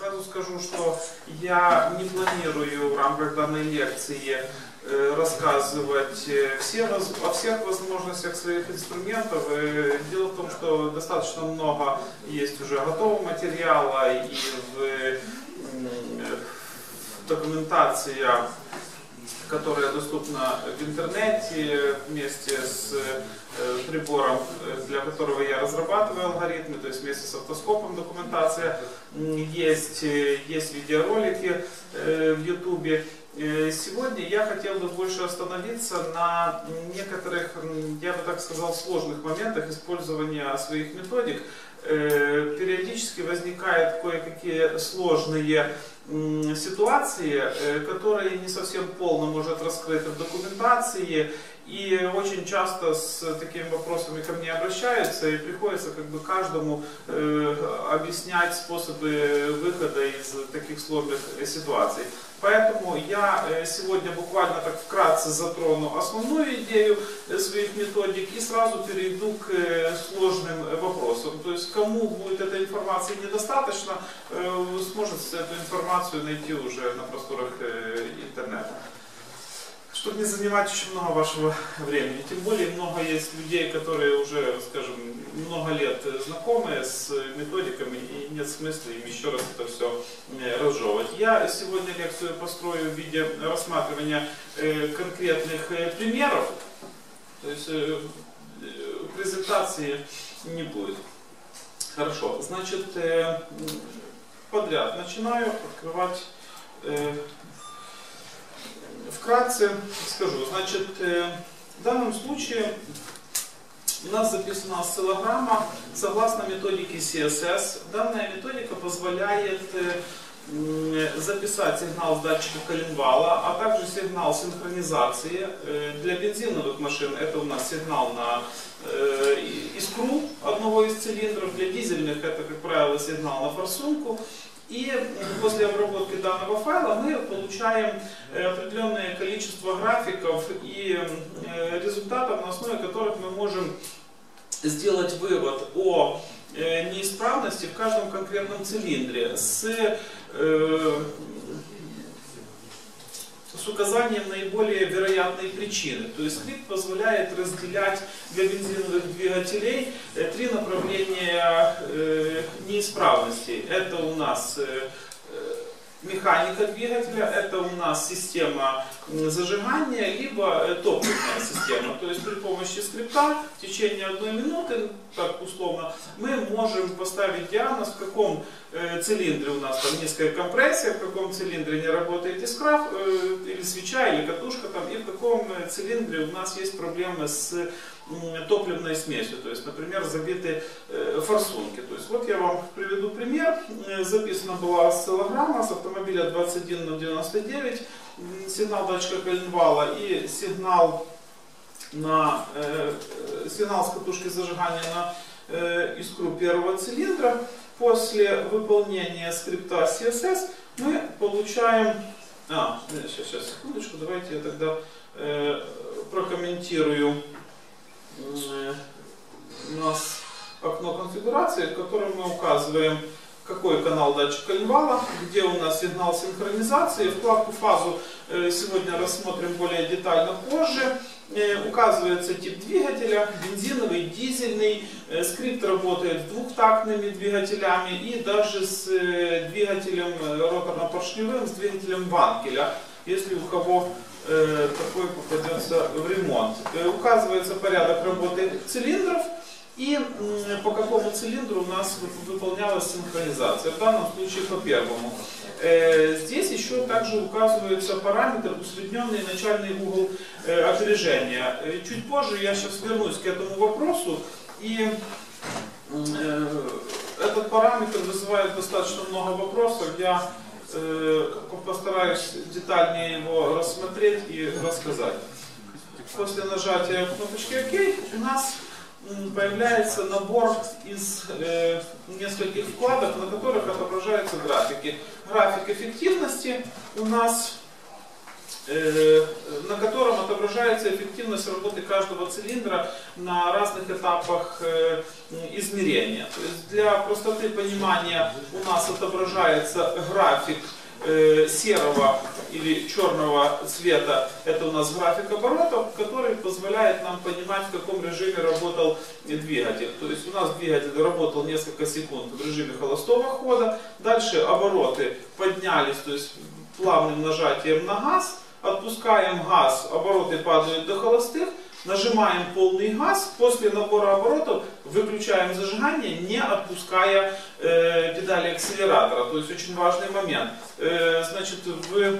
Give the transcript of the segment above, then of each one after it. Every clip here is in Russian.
Сразу скажу, что я не планирую в рамках данной лекции э, рассказывать э, все, о всех возможностях своих инструментов. Э, Дело в том, что достаточно много есть уже готового материала и в документация которая доступна в интернете вместе с э, прибором, э, для которого я разрабатываю алгоритмы, то есть вместе с автоскопом документация. Есть, э, есть видеоролики в. Э, Сегодня я хотел бы больше остановиться на некоторых, я бы так сказал, сложных моментах использования своих методик. Э, Периодически возникают кое-какие сложные ситуации, э, которые не совсем полно может раскрыты в документации, и очень часто с такими вопросами ко мне обращаются, и приходится как бы каждому э, объяснять способы выхода из таких сложных ситуаций. Поэтому я э, сегодня буквально так вкратце затрону основную идею э, своих методик и сразу перейду к э, сложным вопросам. То есть кому будет этой информации недостаточно, сможет эту информацию найти уже на просторах интернета. Чтобы не занимать очень много вашего времени. Тем более много есть людей, которые уже, скажем, много лет э, знакомы с методиками и нет смысла им еще раз это все разжевывать. Я сегодня лекцию построю в виде рассматривания э, конкретных э, примеров. То есть э, э, презентации не будет. Хорошо, значит, э, подряд начинаю открывать э, Вкратце скажу. Значит, э, в данном случае у нас записана осциллограмма согласно методике CSS. Данная методика позволяет э, записать сигнал с датчика коленвала, а также сигнал синхронизации. Э, Для бензиновых машин это у нас сигнал на искру одного из цилиндров. Для дизельных это, как правило, сигнал на форсунку. И м, после обработки данного файла мы получаем э, определенное количество графиков и э, результатов, на основе которых мы можем сделать вывод о э, неисправности в каждом конкретном цилиндре с, э, с указанием наиболее вероятной причины. То есть скрипт позволяет разделять для бензиновых двигателей э, три направления э, неисправностей. Это у нас э, механика двигателя, это у нас система зажигания, либо э, топливная система. То есть при помощи скрипта в течение одной минуты, так условно, мы можем поставить диагноз, в каком э, цилиндре у нас там низкая компрессия, в каком цилиндре не работает искра э, или свеча, или катушка там, и в каком цилиндре у нас есть проблемы с топливной смесью, то есть, например, забиты э, форсунки. То есть, вот я вам приведу пример. Э, Записана была осциллограмма с автомобиля 21099, м, сигнал датчика коленвала и сигнал на э, сигнал с катушки зажигания на искру первого цилиндра. После выполнения скрипта CSS мы получаем... А, сейчас, сейчас, секундочку, давайте я тогда прокомментирую у нас окно конфигурации, в котором мы указываем, какой канал датчика коленвала, где у нас сигнал синхронизации. Вкладку фазу э, сегодня рассмотрим более детально позже. Э, Указывается тип двигателя, бензиновый, дизельный. Э, Скрипт работает с двухтактными двигателями и даже с э, двигателем э, роторно-поршневым, с двигателем Ванкеля, если у кого э, такой попадется в ремонт. Указывается порядок работы цилиндров и по какому цилиндру у нас вы- выполнялась синхронизация. В данном случае по первому. Э, Здесь еще также указывается параметр усредненный начальный угол э, опережения. Э, Чуть позже я сейчас вернусь к этому вопросу. И этот параметр вызывает достаточно много вопросов. Я постараюсь детальнее его рассмотреть и рассказать. После нажатия кнопочки ОК у нас появляется набор из э, нескольких вкладок, на которых отображаются графики. График эффективности у нас э, на котором отображается эффективность работы каждого цилиндра на разных этапах э, измерения. То есть для простоты понимания у нас отображается график э, серого или черного цвета, это у нас график оборотов, который позволяет нам понимать, в каком режиме работал двигатель. То есть у нас двигатель работал несколько секунд в режиме холостого хода, дальше обороты поднялись, то есть плавным нажатием на газ, отпускаем газ, обороты падают до холостых, нажимаем полный газ, после набора оборотов выключаем зажигание, не отпуская э, педали акселератора. То есть очень важный момент. Э, значит, в,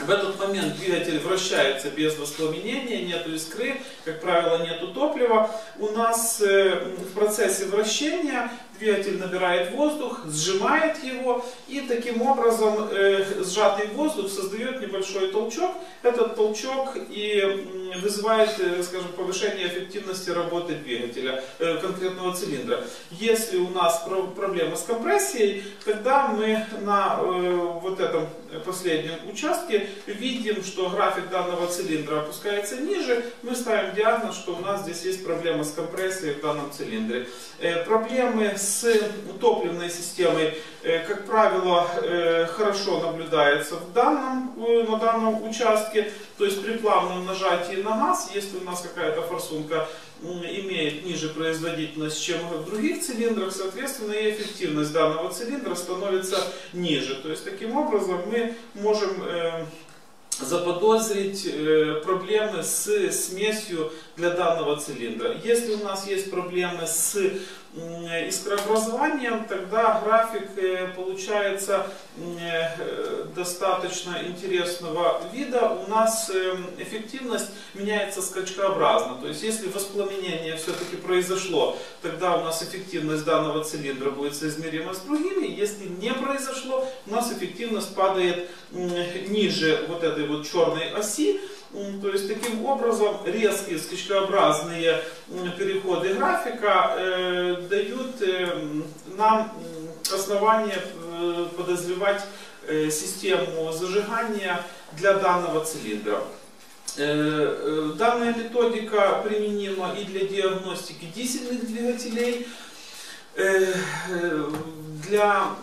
в этот момент двигатель вращается без воспламенения, нет искры, как правило, нет топлива. У нас э, в процессе вращения двигатель набирает воздух, сжимает его и таким образом э, сжатый воздух создает небольшой толчок. Этот толчок и вызывает, э, скажем, повышение эффективности работы двигателя, э, конкретного цилиндра. Если у нас про проблема с компрессией, тогда мы на э, вот этом последнем участке видим, что график данного цилиндра опускается ниже. Мы ставим диагноз, что у нас здесь есть проблема с компрессией в данном цилиндре. Э, проблемы с с топливной системой, э, как правило, э, хорошо наблюдается в данном, э, на данном участке. То есть при плавном нажатии на газ, если у нас какая-то форсунка имеет ниже производительность, чем в других цилиндрах, соответственно и эффективность данного цилиндра становится ниже. То есть таким образом мы можем заподозрить проблемы с смесью для данного цилиндра. Если у нас есть проблемы с искрообразованием, тогда график э, получается э, достаточно интересного вида. У нас э, эффективность меняется скачкообразно. То есть если воспламенение все-таки произошло, тогда у нас эффективность данного цилиндра будет соизмерима с другими. Если не произошло, у нас эффективность падает ниже вот этой вот черной оси. То есть таким образом резкие скачкообразные переходы графика э, дают э, нам основание э, подозревать систему зажигания для данного цилиндра. Данная методика применима и для диагностики дизельных двигателей. Для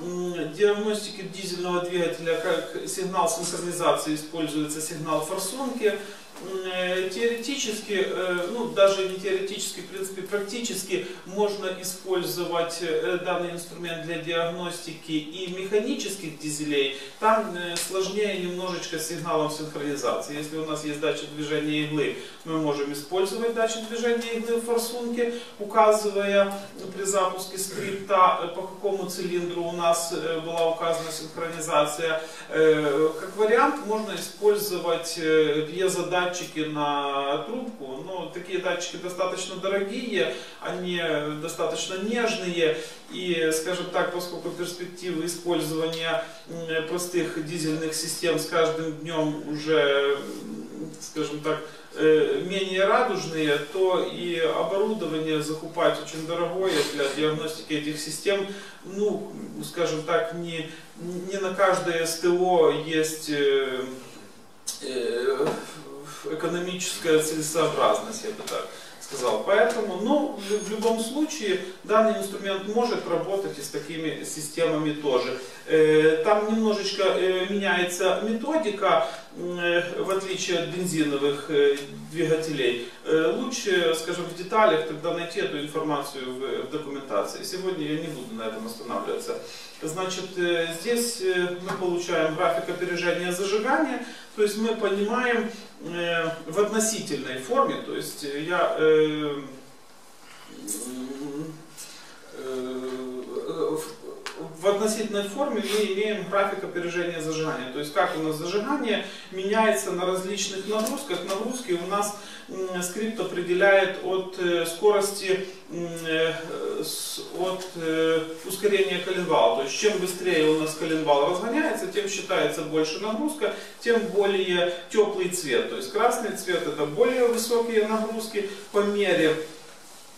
диагностики дизельного двигателя как сигнал синхронизации используется сигнал форсунки. Э, теоретически, э, ну даже не теоретически, в принципе практически можно использовать э, данный инструмент для диагностики и механических дизелей. Там сложнее немножечко с сигналом синхронизации. Если у нас есть датчик движения иглы, мы можем использовать датчик движения иглы в форсунке, указывая при запуске скрипта, по какому цилиндру у нас была указана синхронизация. Как вариант можно использовать пьезодатчик датчики на трубку, но такие датчики достаточно дорогие, они достаточно нежные, и, скажем так, поскольку перспективы использования простых дизельных систем с каждым днем уже, скажем так, э, менее радужные, то и оборудование закупать очень дорогое для диагностики этих систем. Ну, скажем так, не, не на каждое СТО есть э, э, экономическая целесообразность, я бы так сказал. Поэтому, ну, в любом случае, данный инструмент может работать и с такими системами тоже. Э, там немножечко э, меняется методика, э, в отличие от бензиновых двигателей. Лучше, скажем, в деталях тогда найти эту информацию в документации. Сегодня я не буду на этом останавливаться. Значит, здесь мы получаем график опережения зажигания, то есть мы понимаем в относительной форме, то есть я в относительной форме мы имеем график опережения зажигания. То есть как у нас зажигание меняется на различных нагрузках. Нагрузки у нас скрипт определяет от э, скорости, э, от э, ускорения коленвала. То есть чем быстрее у нас коленвал разгоняется, тем считается больше нагрузка, тем более теплый цвет. То есть красный цвет это более высокие нагрузки по мере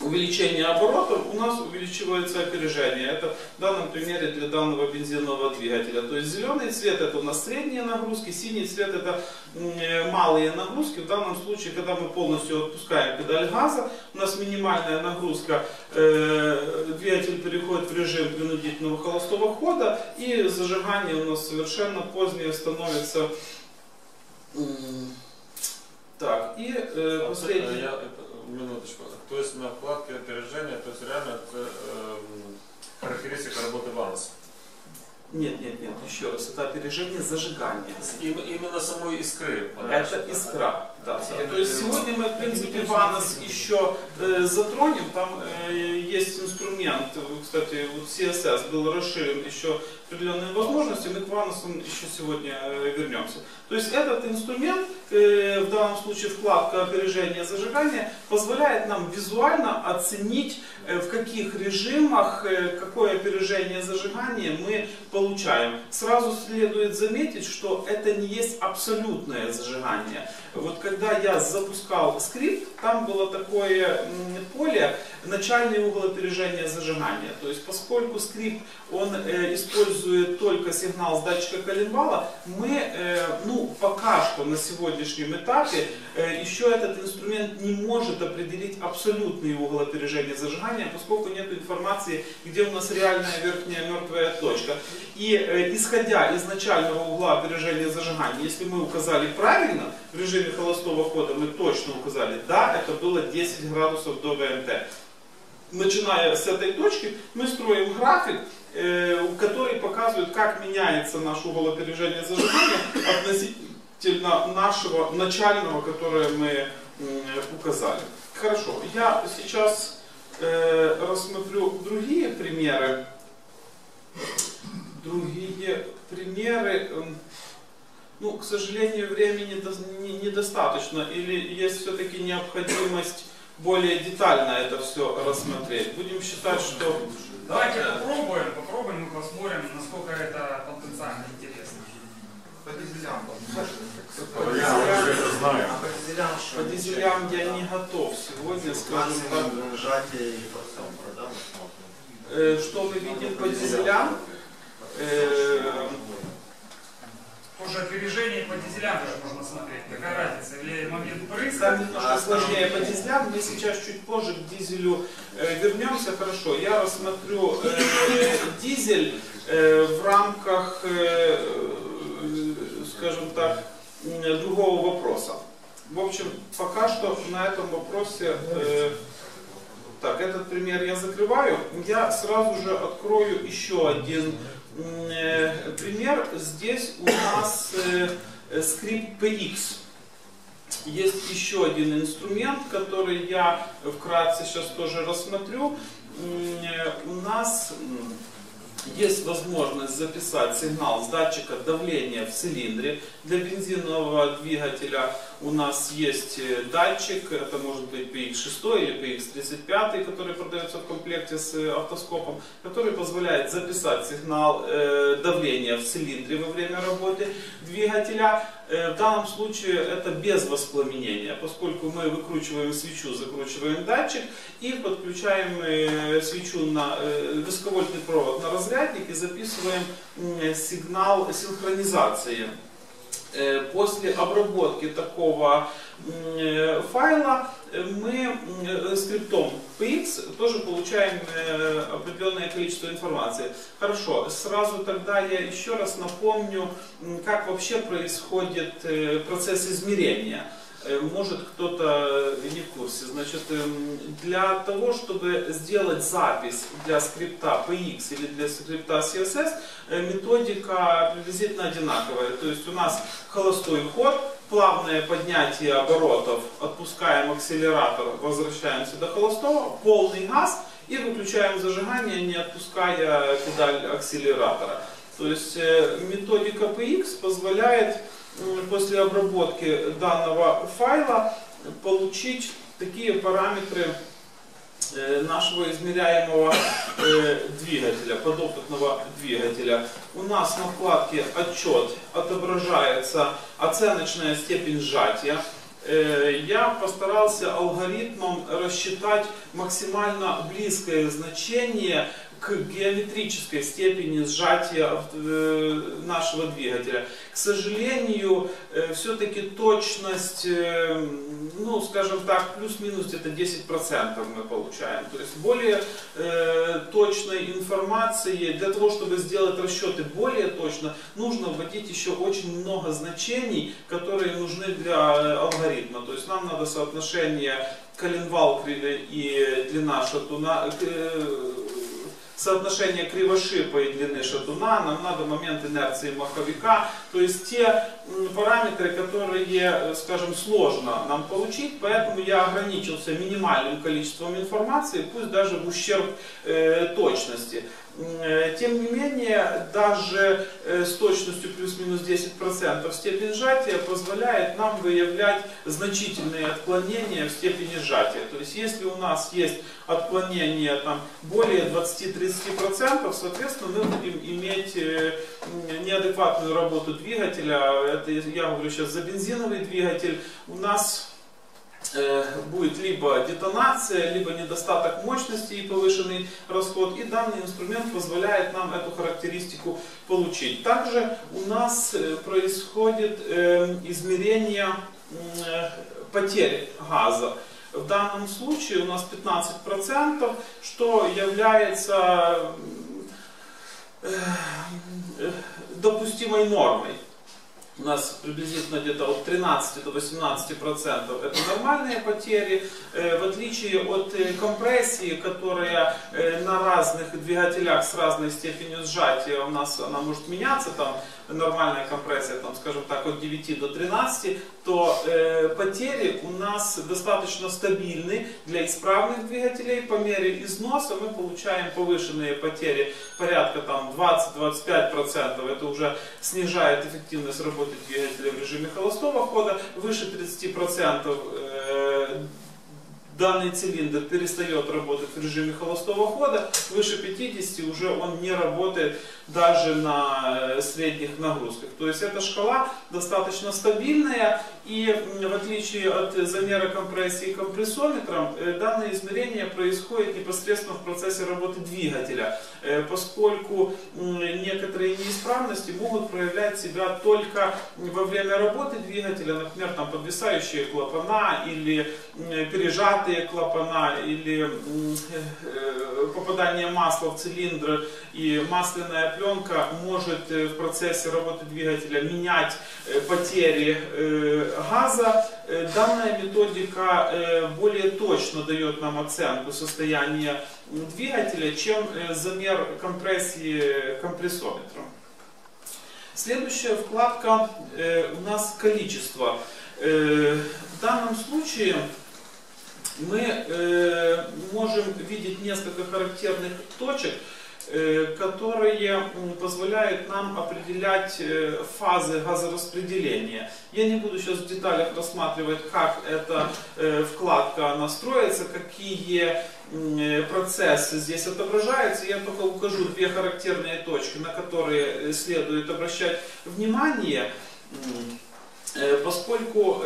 увеличения оборотов, у нас увеличивается опережение. Это в данном примере для данного бензинового двигателя. То есть зеленый цвет это у нас средние нагрузки, синий цвет это э, малые нагрузки. В данном случае, когда мы полностью отпускаем педаль газа, у нас минимальная нагрузка, э, двигатель переходит в режим принудительного холостого хода и зажигание у нас совершенно позднее становится так, и э, последний... Я, минуточку. То есть на вкладке опережения, то есть реально это э, характеристика работы ВАНС. Нет, нет, нет, еще раз, это опережение зажигания. Именно самой искры. Это искра, да. То есть сегодня мы, в принципе, ВАНОС еще э, затронем, там э, есть инструмент, кстати, вот CSS был расширен еще определенные возможности, мы к ВАНОСу еще сегодня э, вернемся. То есть этот инструмент, э, в данном случае вкладка опережения зажигания, позволяет нам визуально оценить, э, в каких режимах, какое опережение зажигания мы получаем. Сразу следует заметить, что это не есть абсолютное зажигание. Вот когда я запускал скрипт, там было такое поле, начальный угол опережения зажигания. То есть поскольку скрипт, он использует использует только сигнал с датчика коленвала, мы, э, ну, пока что на сегодняшнем этапе э, еще этот инструмент не может определить абсолютный угол опережения зажигания, поскольку нет информации, где у нас реальная верхняя мертвая точка. И э, исходя из начального угла опережения зажигания, если мы указали правильно, в режиме холостого хода мы точно указали, да, это было 10 градусов до ВМТ начиная с этой точки, мы строим график, э, который показывает, как меняется наш угол опережения зажигания относительно нашего начального, которое мы указали. Хорошо, я сейчас э, рассмотрю другие примеры. Другие примеры. Ну, к сожалению, времени недостаточно, или есть все-таки необходимость более детально это все рассмотреть. Будем считать, что... Давайте попробуем, попробуем, мы посмотрим, насколько это потенциально интересно. По дизелям. По дизелям, по дизелям я не готов сегодня, скажем так. Сжатие и потом продам. Э, что мы видим по дизелям? Тоже опережение по дизелям тоже можно смотреть. Какая разница? Или момент прыска? Там немножко сложнее по дизелям. Мы сейчас чуть позже к дизелю э, вернемся. Хорошо. Я рассмотрю э, дизель э, в рамках, э, скажем так, другого вопроса. В общем, пока что на этом вопросе... Э, так, этот пример я закрываю. Я сразу же открою еще один пример. Здесь у нас э, скрипт PX. Есть еще один инструмент, который я вкратце сейчас тоже рассмотрю. Э, у нас есть возможность записать сигнал с датчика давления в цилиндре. Для бензинового двигателя у нас есть э, датчик, это может быть PX6 или PX35, который продается в комплекте с э, автоскопом, который позволяет записать сигнал э, давления в цилиндре во время работы двигателя. В данном случае это без воспламенения, поскольку мы выкручиваем свечу, закручиваем датчик и подключаем свечу на высоковольтный провод на разрядник и записываем сигнал синхронизации. Э, после обработки такого э, файла э, мы скриптом px тоже получаем определенное количество информации. Хорошо, сразу тогда я еще раз напомню, как вообще происходит процесс измерения. Э, может кто-то не в курсе. Значит, эм, для того, чтобы сделать запись для скрипта PX или для скрипта CSS, э, методика приблизительно одинаковая. То есть у нас холостой ход, плавное поднятие оборотов, отпускаем акселератор, возвращаемся до холостого, полный газ и выключаем зажигание, не отпуская педаль акселератора. То есть э, методика PX позволяет после обработки данного файла получить такие параметры э, нашего измеряемого э, двигателя, подопытного двигателя. У нас на вкладке «Отчет» отображается оценочная степень сжатия. э, я постарался алгоритмом рассчитать максимально близкое значение к геометрической степени сжатия э, нашего двигателя. К сожалению, все-таки точность, э, ну, скажем так, плюс-минус где-то 10% мы получаем. То есть более э, точной информации, для того, чтобы сделать расчеты более точно, нужно вводить еще очень много значений, которые нужны для алгоритма. То есть нам надо соотношение коленвал и длина шатуна, соотношение кривошипа и длины шатуна, нам надо момент инерции маховика, то есть те параметры, которые, скажем, сложно нам получить, поэтому я ограничился минимальным количеством информации, пусть даже в ущерб э, точности. Э, тем не менее, даже э, с точностью плюс-минус 10% степень сжатия позволяет нам выявлять значительные отклонения в степени сжатия. То есть, если у нас есть отклонение там, более 20-30%, соответственно, мы будем иметь э, неадекватную работу двигателя. Это я говорю сейчас за бензиновый двигатель. У нас будет либо детонация, либо недостаток мощности и повышенный расход. И данный инструмент позволяет нам эту характеристику получить. Также у нас э, происходит э, измерение потери газа. В данном случае у нас 15%, что является допустимой нормой у нас приблизительно где-то от 13 до 18 процентов это нормальные потери, э, в отличие от э, компрессии, которая э, на разных двигателях с разной степенью сжатия у нас она может меняться там нормальная компрессия, там, скажем так, от 9 до 13, то э, потери у нас достаточно стабильны для исправных двигателей. По мере износа мы получаем повышенные потери порядка там 20-25%. Это уже снижает эффективность работы двигателя в режиме холостого хода. Выше 30% э, данный цилиндр перестает работать в режиме холостого хода, выше 50 уже он не работает даже на э, средних нагрузках. То есть эта шкала достаточно стабильная и в отличие от замера компрессии компрессометром, э, данное измерение происходит непосредственно в процессе работы двигателя, э, поскольку некоторые неисправности могут проявлять себя только во время работы двигателя, например, там подвисающие клапана или пережатые клапана или попадание масла в цилиндр и масляная пленка может э, в процессе работы двигателя менять э, потери э, газа. Данная методика более точно дает нам оценку состояния двигателя, чем замер компрессии компрессометром. Следующая вкладка у нас количество. В данном случае мы можем видеть несколько характерных точек, Э, которые позволяют нам определять э, фазы газораспределения. Я не буду сейчас в деталях рассматривать, как эта э, вкладка настроится, какие процессы здесь отображаются. Я только укажу две характерные точки, на которые следует обращать внимание, поскольку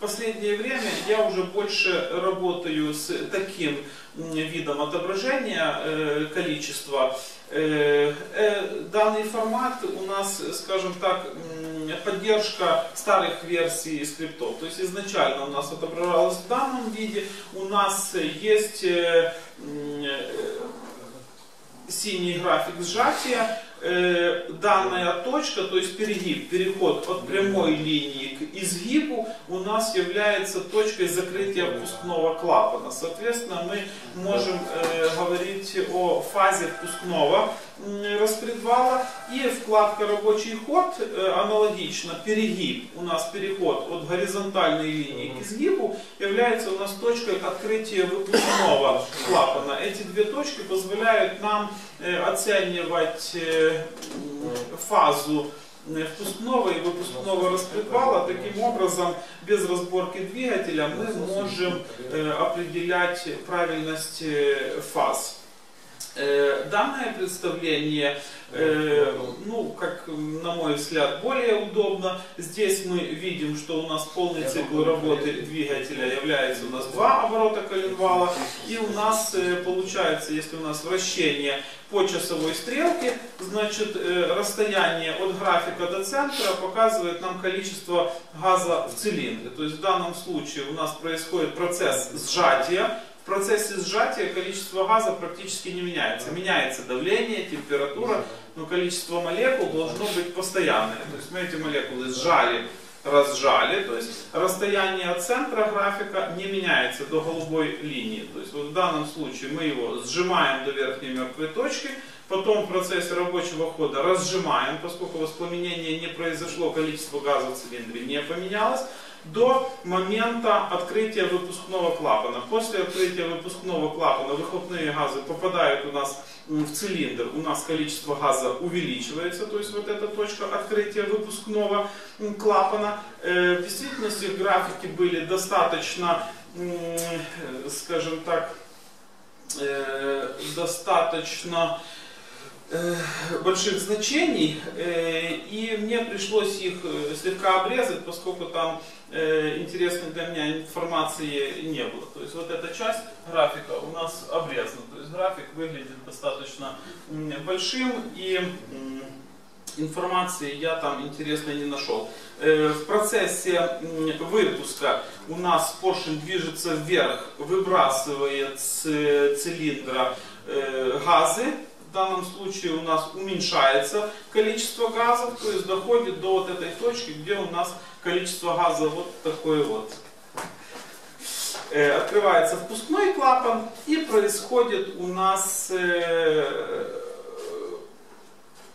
последнее время я уже больше работаю с таким видом отображения э, количества. Э, э, данный формат у нас, скажем так, поддержка старых версий скриптов. То есть изначально у нас отображалось в данном виде. У нас есть синий график сжатия, э, данная точка, то есть перегиб, переход от прямой линии к изгибу у нас является точкой закрытия впускного клапана. Соответственно, мы можем э, говорить о фазе впускного распредвала и вкладка рабочий ход э, аналогично перегиб у нас переход от горизонтальной линии к изгибу является у нас точкой открытия выпускного клапана эти две точки позволяют нам э, оценивать э, фазу впускного и выпускного распредвала. Таким образом, без разборки двигателя мы можем определять правильность фаз. Э, Данное представление, э, ну, как на мой взгляд, более удобно. Здесь мы видим, что у нас полный цикл работы двигателя является у нас два оборота коленвала. И у нас э, получается, если у нас вращение по часовой стрелке, значит расстояние от графика до центра показывает нам количество газа в цилиндре. То есть в данном случае у нас происходит процесс сжатия, процессе сжатия количество газа практически не меняется. Меняется давление, температура, но количество молекул должно быть постоянное. То есть мы эти молекулы сжали, разжали, то есть расстояние от центра графика не меняется до голубой линии. То есть вот в данном случае мы его сжимаем до верхней мертвой точки, потом в процессе рабочего хода разжимаем, поскольку воспламенение не произошло, количество газа в цилиндре не поменялось до момента открытия выпускного клапана. После открытия выпускного клапана выхлопные газы попадают у нас в цилиндр, у нас количество газа увеличивается, то есть вот эта точка открытия выпускного клапана. В действительности графики были достаточно, скажем так, достаточно больших значений, э, и мне пришлось их э, слегка обрезать, поскольку там интересной для меня информации не было. То есть вот эта часть графика у нас обрезана. То есть график выглядит достаточно большим и информации я там интересной не нашел. В процессе выпуска у нас поршень движется вверх, выбрасывает с цилиндра газы, в данном случае у нас уменьшается количество газов, то есть доходит до вот этой точки, где у нас количество газа вот такое вот. Э, открывается впускной клапан и происходит у нас э,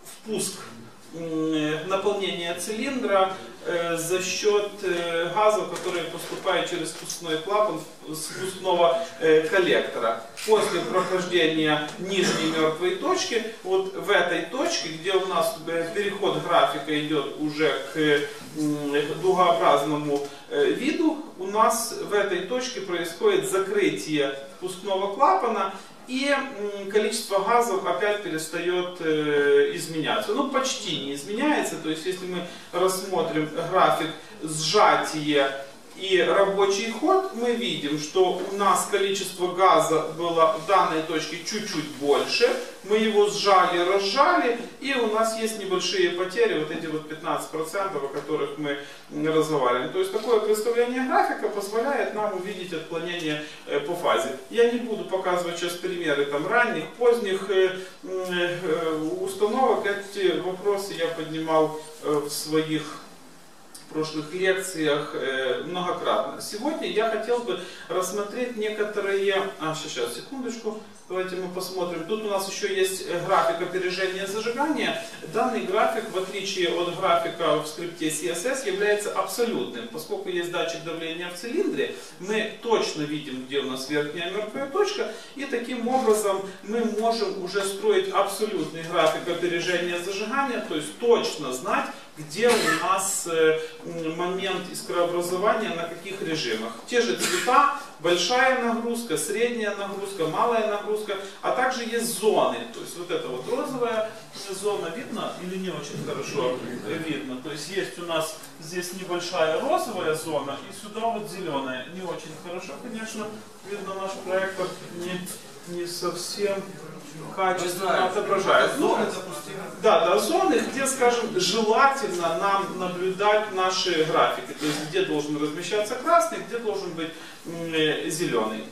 впуск наполнения цилиндра э, за счет э, газов, которые поступают через спускной клапан спускного э, коллектора. После прохождения нижней мертвой точки, вот в этой точке, где у нас переход графика идет уже к дугообразному виду, у нас в этой точке происходит закрытие впускного клапана и количество газов опять перестает э, изменяться. Ну, почти не изменяется. То есть, если мы рассмотрим график сжатия и рабочий ход, мы видим, что у нас количество газа было в данной точке чуть-чуть больше. Мы его сжали, разжали, и у нас есть небольшие потери, вот эти вот 15%, о которых мы разговариваем. То есть такое представление графика позволяет нам увидеть отклонение э, по фазе. Я не буду показывать сейчас примеры там, ранних, поздних э, э, установок. Эти вопросы я поднимал в своих прошлых лекциях э, многократно. Сегодня я хотел бы рассмотреть некоторые... А, сейчас, секундочку. Давайте мы посмотрим. Тут у нас еще есть э, график опережения зажигания. Данный график, в отличие от графика в скрипте CSS, является абсолютным. Поскольку есть датчик давления в цилиндре, мы точно видим, где у нас верхняя мертвая точка. И таким образом мы можем уже строить абсолютный график опережения зажигания, то есть точно знать, где у нас э, момент искрообразования, на каких режимах. Те же цвета, большая нагрузка, средняя нагрузка, малая нагрузка, а также есть зоны. То есть вот эта вот розовая зона видно или не очень хорошо видно. То есть есть у нас здесь небольшая розовая зона и сюда вот зеленая. Не очень хорошо, конечно, видно наш проектор не, не совсем качественно отображает. Зоны, да, да, зоны, где, скажем, желательно нам наблюдать наши графики. То есть, где должен размещаться красный, где должен быть э, зеленый.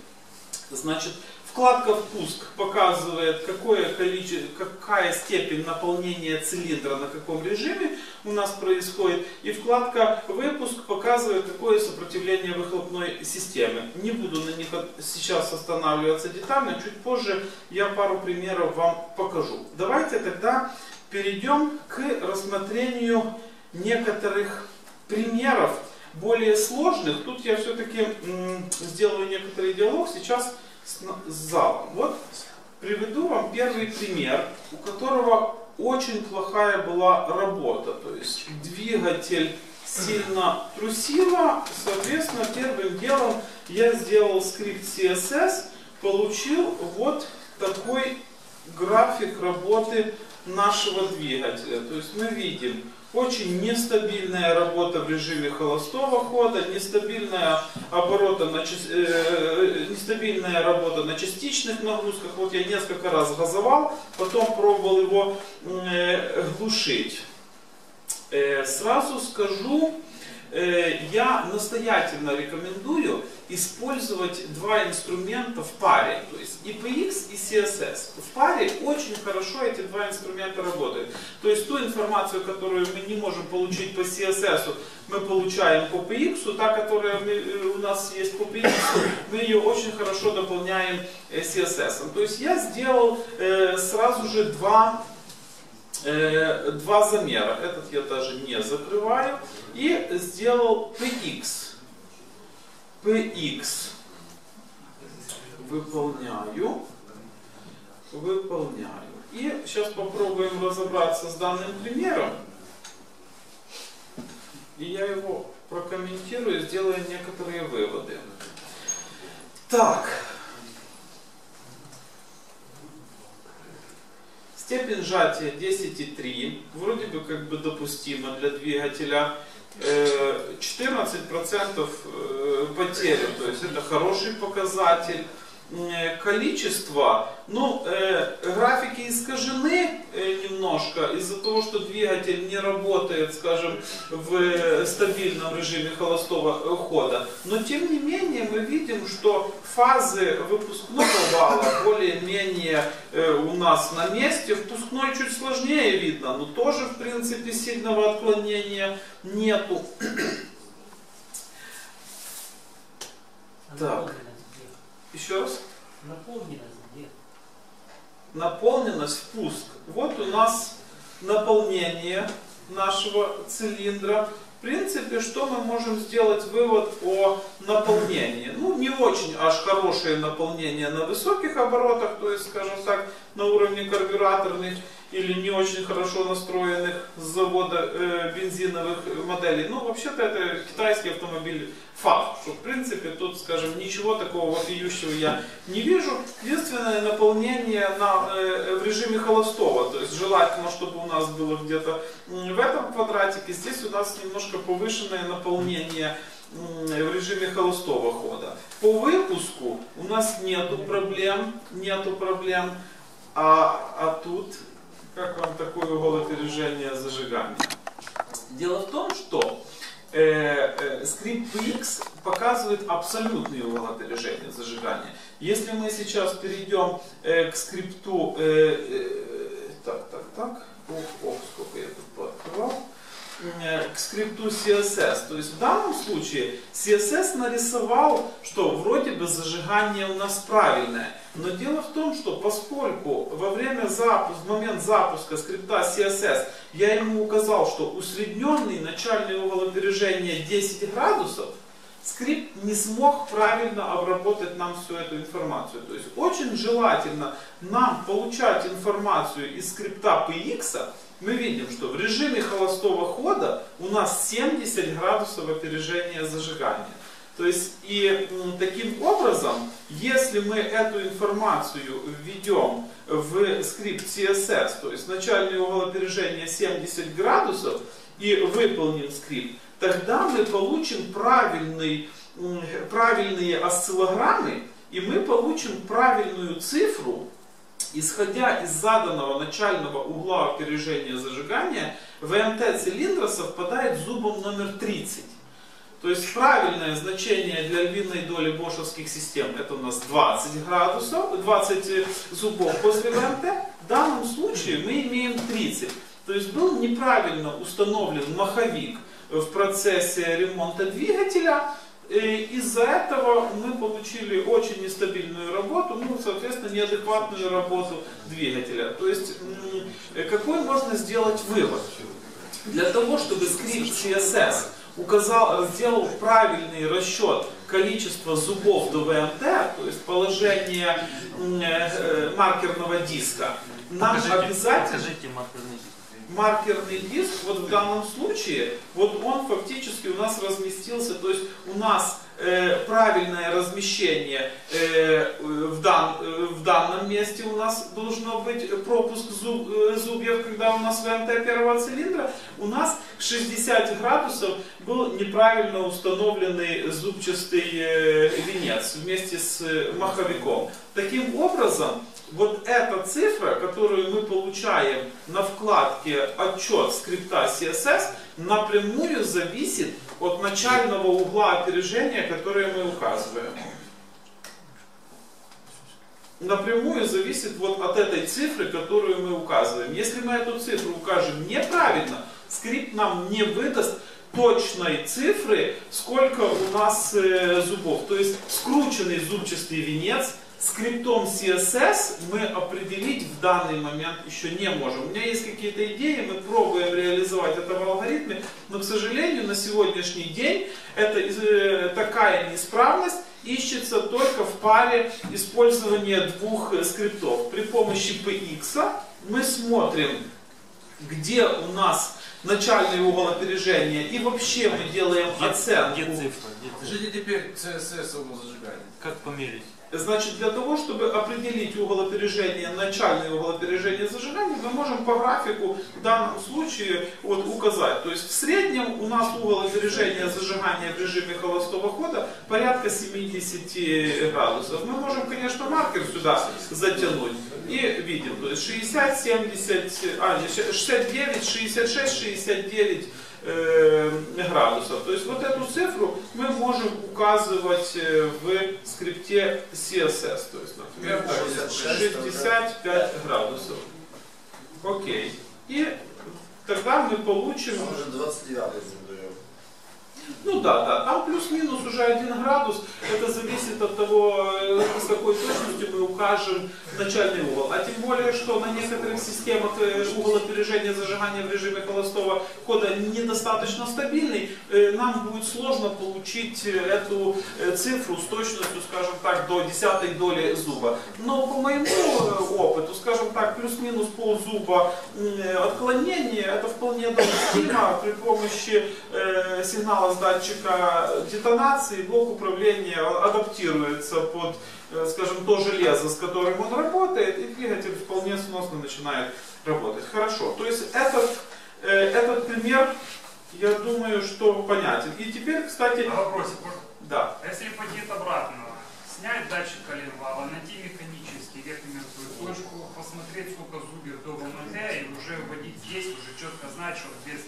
Значит, Вкладка «Впуск» показывает, какое количество, какая степень наполнения цилиндра на каком режиме у нас происходит. И вкладка «Выпуск» показывает, какое сопротивление выхлопной системы. Не буду на них сейчас останавливаться детально, чуть позже я пару примеров вам покажу. Давайте тогда перейдем к рассмотрению некоторых примеров, более сложных. Тут я все-таки сделаю некоторый диалог. Сейчас с залом. Вот приведу вам первый пример, у которого очень плохая была работа. То есть двигатель сильно трусило. Соответственно, первым делом я сделал скрипт CSS, получил вот такой график работы нашего двигателя. То есть мы видим очень нестабильная работа в режиме холостого хода, нестабильная, оборота на, част- э, нестабильная работа на частичных нагрузках. Вот я несколько раз газовал, потом пробовал его э, глушить. Э, сразу скажу, э, я настоятельно рекомендую использовать два инструмента в паре, то есть IPX и CSS. В паре очень хорошо эти два инструмента работают. То есть ту информацию, которую мы не можем получить по CSS, мы получаем по PX, та, которая э, у нас есть по PX, мы ее очень хорошо дополняем э, CSS. То есть я сделал э, сразу же два э, два замера. Этот я даже не закрываю. И сделал PX. PX. Выполняю. Выполняю. И сейчас попробуем разобраться с данным примером. И я его прокомментирую, сделаю некоторые выводы. Так. Степень сжатия 10,3, вроде бы как бы допустимо для двигателя. Э, 14% э, потери, то есть это хороший показатель. Э, Количество, ну, э, графики искажены э, немножко из-за того, что двигатель не работает, скажем, в э, стабильном режиме холостого э, хода. Но тем не менее мы видим, что фазы выпускного вала более-менее э, у нас на месте. Впускной чуть сложнее видно, но тоже в принципе сильного отклонения нету. Так. Еще раз. Наполненность где? наполненность, впуск. Вот у нас наполнение нашего цилиндра. В принципе, что мы можем сделать вывод о наполнении? Ну, не очень аж хорошее наполнение на высоких оборотах, то есть, скажем так, на уровне карбюраторных или не очень хорошо настроенных с завода э, бензиновых моделей. Ну, вообще-то это китайский автомобиль факт, что в принципе тут, скажем, ничего такого вопиющего я не вижу. Единственное наполнение на, э, в режиме холостого, то есть желательно, чтобы у нас было где-то в этом квадратике, здесь у нас немножко повышенное наполнение в режиме холостого хода. По выпуску у нас нету проблем, нету проблем, а, а тут как вам такое уголопережение зажигания? Дело в том, что э, э, скрипт PX показывает абсолютные уголопережение зажигания. Если мы сейчас перейдем э, к скрипту, э, э, так, так, так, ох, ох, сколько я тут пооткрывал, э, к скрипту CSS. То есть в данном случае CSS нарисовал, что вроде бы зажигание у нас правильное. Но дело в том, что поскольку во время запуска, в момент запуска скрипта CSS я ему указал, что усредненный начальный угол опережения 10 градусов, скрипт не смог правильно обработать нам всю эту информацию. То есть очень желательно нам получать информацию из скрипта PX. Мы видим, что в режиме холостого хода у нас 70 градусов опережения зажигания. То есть и таким образом, если мы эту информацию введем в скрипт CSS, то есть начальный угол опережения 70 градусов и выполним скрипт, тогда мы получим правильный, правильные осциллограммы и мы получим правильную цифру, исходя из заданного начального угла опережения зажигания, ВМТ цилиндра совпадает с зубом номер 30. То есть правильное значение для львиной доли бошевских систем это у нас 20 градусов, 20 зубов после ВМТ. В данном случае мы имеем 30. То есть был неправильно установлен маховик в процессе ремонта двигателя. Из-за этого мы получили очень нестабильную работу, ну, соответственно, неадекватную работу двигателя. То есть, какой можно сделать вывод? Для того, чтобы скрипт CSS указал, сделал правильный расчет количества зубов до ВМТ, то есть положение м, э, маркерного диска, нам обязательно Покажите маркерный диск. Маркерный диск, вот в данном случае, вот он фактически у нас разместился, то есть у нас э, правильное размещение э, в, дан, э, в данном месте у нас должно быть пропуск зуб, э, зубьев, когда у нас ВМТ первого цилиндра, у нас 60 градусов был неправильно установленный зубчатый э, венец вместе с маховиком. Таким образом, вот эта цифра, которую мы получаем на вкладке отчет скрипта CSS, напрямую зависит от начального угла опережения, который мы указываем. Напрямую зависит вот от этой цифры, которую мы указываем. Если мы эту цифру укажем неправильно, скрипт нам не выдаст точной цифры, сколько у нас э, зубов. То есть скрученный зубчатый венец скриптом CSS мы определить в данный момент еще не можем. У меня есть какие-то идеи, мы пробуем реализовать это в алгоритме, но, к сожалению, на сегодняшний день это э, такая неисправность ищется только в паре использования двух э, скриптов. При помощи px мы смотрим, где у нас начальный угол опережения и вообще мы делаем оценку. Где цифра? Где цифра? Теперь CSS угол зажигания. Как померить? Значит, для того, чтобы определить угол опережения, начальный угол опережения зажигания, мы можем по графику в данном случае вот, указать. То есть в среднем у нас угол опережения зажигания в режиме холостого хода порядка 70 градусов. Мы можем, конечно, маркер сюда затянуть и видим. То есть 60, 70, а, не, 69, 66, 69 э, градусов. То есть вот эту цифру мы можем указывать э, в скрипте CSS. То есть, например, так, 65 градусов. Окей. И тогда мы получим... Уже 29 задаем. Ну да, да, там плюс-минус уже один градус, это зависит от того, э, с какой точностью мы укажем начальный угол. А тем более, что на некоторых системах э, угол опережения зажигания в режиме холостого хода недостаточно стабильный, э, нам будет сложно получить эту цифру с точностью, скажем так, до десятой доли зуба. Но по моему опыту, скажем так, плюс-минус пол зуба отклонения, это вполне допустимо при помощи сигнала датчика детонации блок управления адаптируется под, э, скажем, то железо, с которым он работает, и двигатель вполне сносно начинает работать. Хорошо. То есть этот, э, этот пример, я думаю, что понятен. И теперь, кстати... На вопросе, можно? Да. А если пойти от обратного, снять датчик коленвала, найти механически верхнюю точку, посмотреть, сколько зубьев до ВМТ и уже вводить есть, уже четко знать, что без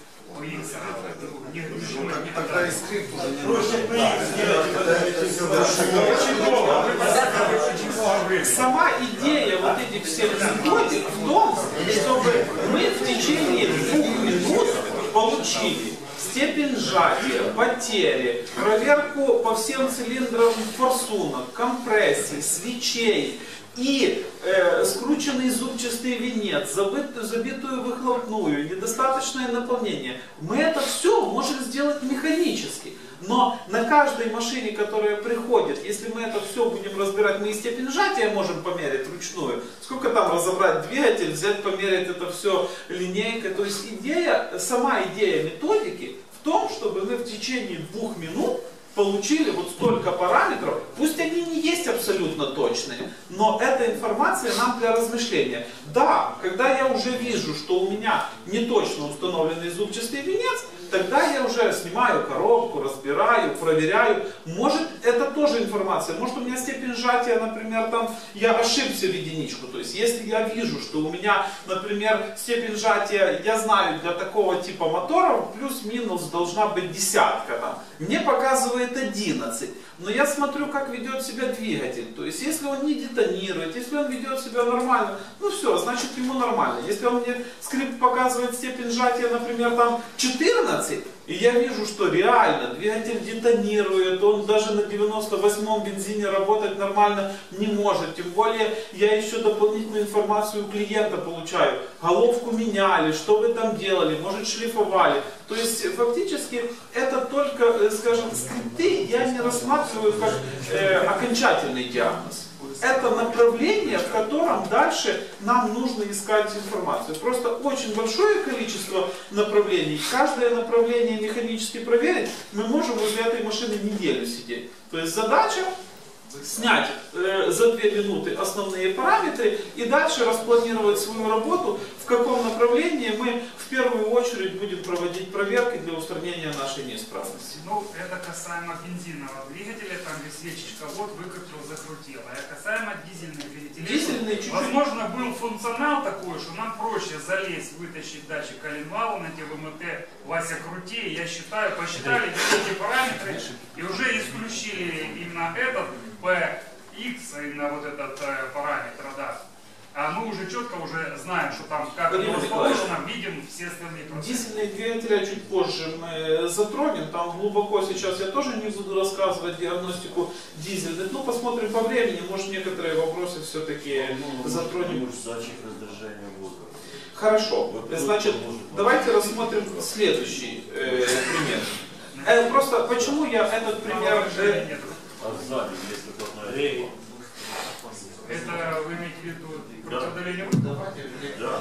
Сама идея вот этих всех методик в том, чтобы мы в течение двух минут получили степень сжатия, потери, проверку по всем цилиндрам форсунок, компрессий, свечей и э, скрученный зубчатый венец, забыт- забитую выхлопную, недостаточное наполнение. Мы это все можем сделать механически. Но на каждой машине, которая приходит, если мы это все будем разбирать, мы и степень сжатия можем померить вручную. Сколько там разобрать двигатель, взять, померить это все линейкой. То есть идея, сама идея методики в том, чтобы мы в течение двух минут получили вот столько параметров, пусть они не есть абсолютно точные, но эта информация нам для размышления. Да, когда я уже вижу, что у меня не точно установленный зубчатый венец, тогда я уже снимаю коробку, разбираю, проверяю. Может, это тоже информация. Может, у меня степень сжатия, например, там я ошибся в единичку. То есть, если я вижу, что у меня, например, степень сжатия, я знаю, для такого типа моторов плюс-минус должна быть десятка там. Мне показывает 11. Но я смотрю, как ведет себя двигатель. То есть, если он не детонирует, если он ведет себя нормально, ну все, значит ему нормально. Если он мне скрипт показывает степень сжатия, например, там 14, и я вижу, что реально двигатель детонирует, он даже на 98-м бензине работать нормально не может. Тем более я еще дополнительную информацию у клиента получаю. Головку меняли, что вы там делали, может шлифовали. То есть фактически это только, э, скажем, скрипты я не рассматриваю как э, окончательный диагноз. Это направление, в котором дальше нам нужно искать информацию. Просто очень большое количество направлений. Каждое направление механически проверить, мы можем возле этой машины неделю сидеть. То есть задача снять э, за две минуты основные параметры и дальше распланировать свою работу, в каком направлении мы в первую очередь будем проводить проверки для устранения нашей неисправности. Ну, это касаемо бензинового двигателя, там где свечечка вот выкрутил, закрутил. А касаемо дизельных двигателей, Дизельные чуть-чуть. Возможно, был функционал такой, что нам проще залезть, вытащить датчик коленвала на ТВМТ, Вася крути, я считаю, посчитали все эти параметры и уже исключили именно этот PX, именно вот этот э, параметр, да. А мы уже четко уже знаем, что там как Владимир расположено, видим все остальные процессы. Дизельные двигатели чуть позже мы затронем. Там глубоко сейчас я тоже не буду рассказывать диагностику дизельных. Ну, посмотрим по времени. Может, некоторые вопросы все-таки затронем. Датчик раздражения воздуха. Хорошо. Вот Значит, может давайте рассмотрим следующий э, пример. Э, просто почему я этот пример... э, Нет. А сзади, если вплотную. Это вы имеете в виду Да. преодоление Да.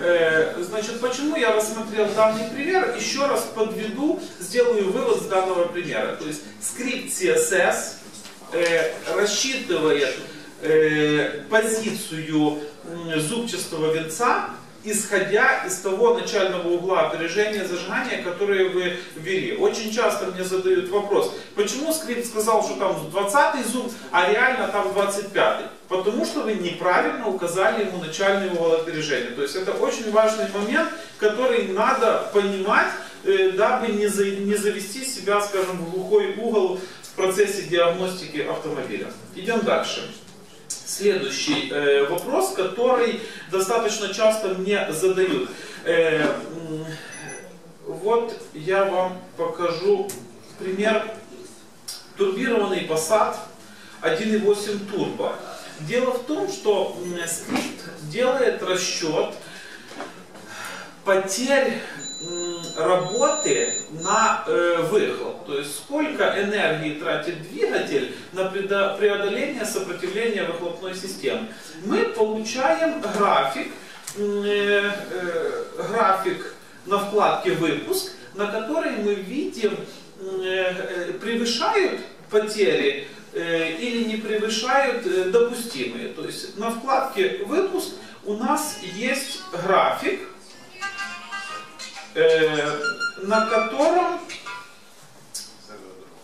Э, Значит, почему я рассмотрел данный пример? Еще раз подведу, сделаю вывод с данного примера. То есть скрипт CSS э, рассчитывает э, позицию зубчатого венца, исходя из того начального угла опережения зажигания, которое вы ввели. Очень часто мне задают вопрос, почему скрипт сказал, что там 20 зуб, а реально там 25 Потому что вы неправильно указали ему начальный угол опережения. То есть это очень важный момент, который надо понимать, э, дабы не, не завести себя, скажем, в глухой угол в процессе диагностики автомобиля. Идем дальше. Следующий э, вопрос, который достаточно часто мне задают. Э, вот я вам покажу пример турбированный Passat 1.8 турбо. Дело в том, что скрипт делает расчет потерь работы на э, выхлоп. То есть сколько энергии тратит двигатель на преодоление сопротивления выхлопной системы. Мы получаем график, э, э, график на вкладке «Выпуск», на который мы видим, э, э, превышают потери э, или не превышают э, допустимые. То есть на вкладке «Выпуск» у нас есть график, э, на котором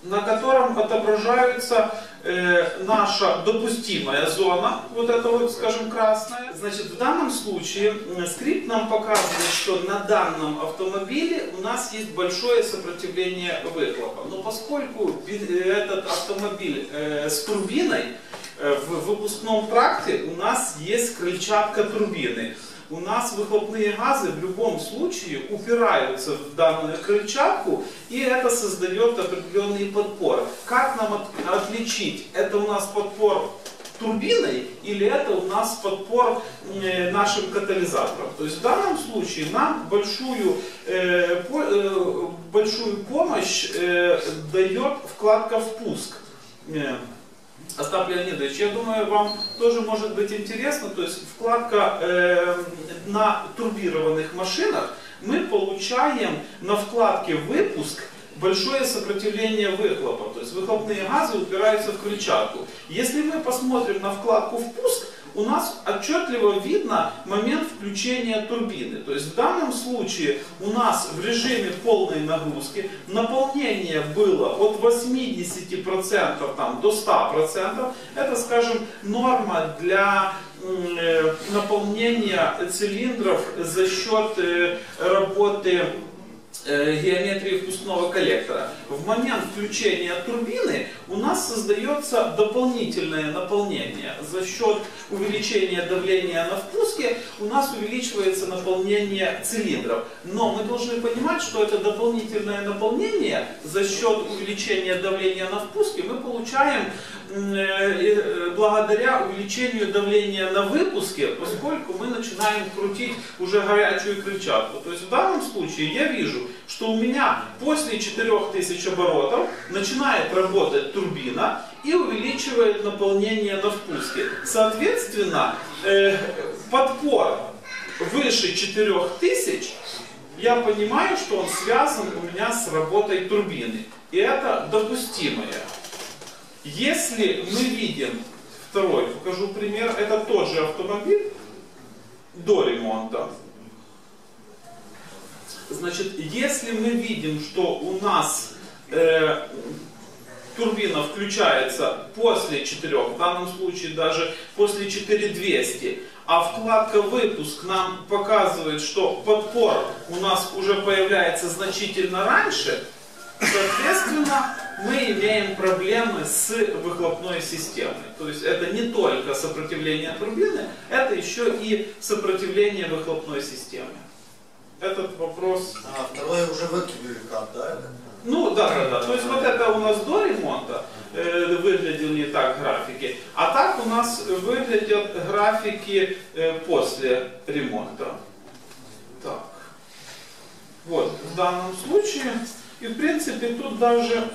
на котором отображается э, наша допустимая зона, вот эта вот, скажем, красная. Значит, в данном случае скрипт нам показывает, что на данном автомобиле у нас есть большое сопротивление выхлопа. Но поскольку э, этот автомобиль э, с турбиной, э, в выпускном тракте у нас есть крыльчатка турбины. У нас выхлопные газы в любом случае упираются в данную крыльчатку, и это создает определенный подпор. Как нам от- отличить, это у нас подпор турбиной или это у нас подпор э, нашим катализатором. То есть в данном случае нам большую, э, по- э, большую помощь э, дает вкладка «Впуск». Остап Леонидович, я думаю, вам тоже может быть интересно, то есть вкладка э, на турбированных машинах, мы получаем на вкладке «Выпуск» большое сопротивление выхлопа, то есть выхлопные газы упираются в крыльчатку. Если мы посмотрим на вкладку «Впуск», у нас отчетливо видно момент включения турбины. То есть в данном случае у нас в режиме полной нагрузки наполнение было от 80% там, до 100%. Это, скажем, норма для э, наполнения цилиндров за счет э, работы э, геометрии впускного коллектора. В момент включения турбины у нас создается дополнительное наполнение. За счет увеличения давления на впуске у нас увеличивается наполнение цилиндров. Но мы должны понимать, что это дополнительное наполнение за счет увеличения давления на впуске мы получаем э, э, благодаря увеличению давления на выпуске, поскольку мы начинаем крутить уже горячую крыльчатку. То есть в данном случае я вижу, что у меня после 4000 оборотов начинает работать турбина, и увеличивает наполнение на впуске. Соответственно, э, подпор выше 4000, я понимаю, что он связан у меня с работой турбины. И это допустимое. Если мы видим, второй, покажу пример, это тот же автомобиль до ремонта. Значит, если мы видим, что у нас э, турбина включается после 4, в данном случае даже после 4200, а вкладка выпуск нам показывает, что подпор у нас уже появляется значительно раньше, соответственно, мы имеем проблемы с выхлопной системой. То есть это не только сопротивление турбины, это еще и сопротивление выхлопной системы. Этот вопрос А, второе уже выкинули как, да? Ну да, да, да. То есть вот это у нас до ремонта э, выглядели так графики, а так у нас выглядят графики э, после ремонта. Так. Вот, в данном случае, и в принципе тут даже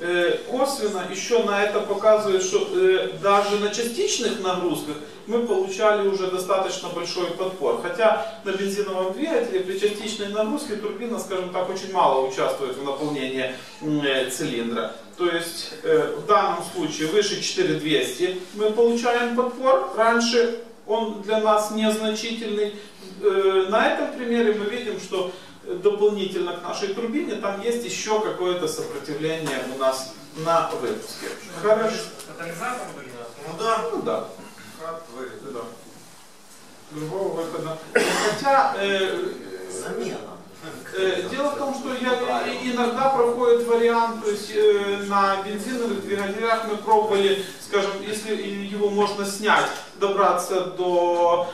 э, косвенно еще на это показывает, что э, даже на частичных нагрузках мы получали уже достаточно большой подпор. Хотя на бензиновом двигателе при частичной нагрузке турбина, скажем так, очень мало участвует в наполнении э, цилиндра. То есть э, в данном случае выше 4200 мы получаем подпор. Раньше он для нас незначительный. Э, на этом примере мы видим, что дополнительно к нашей турбине там есть еще какое-то сопротивление у нас на выпуске. Хорошо. Катализатор были? Ну да. Ну да. Как вырезали. Да. Другого выхода. Хотя э, Замена. э, дело в том, что я, иногда проходит вариант, то есть э, на бензиновых двигателях мы пробовали, скажем, если его можно снять, добраться до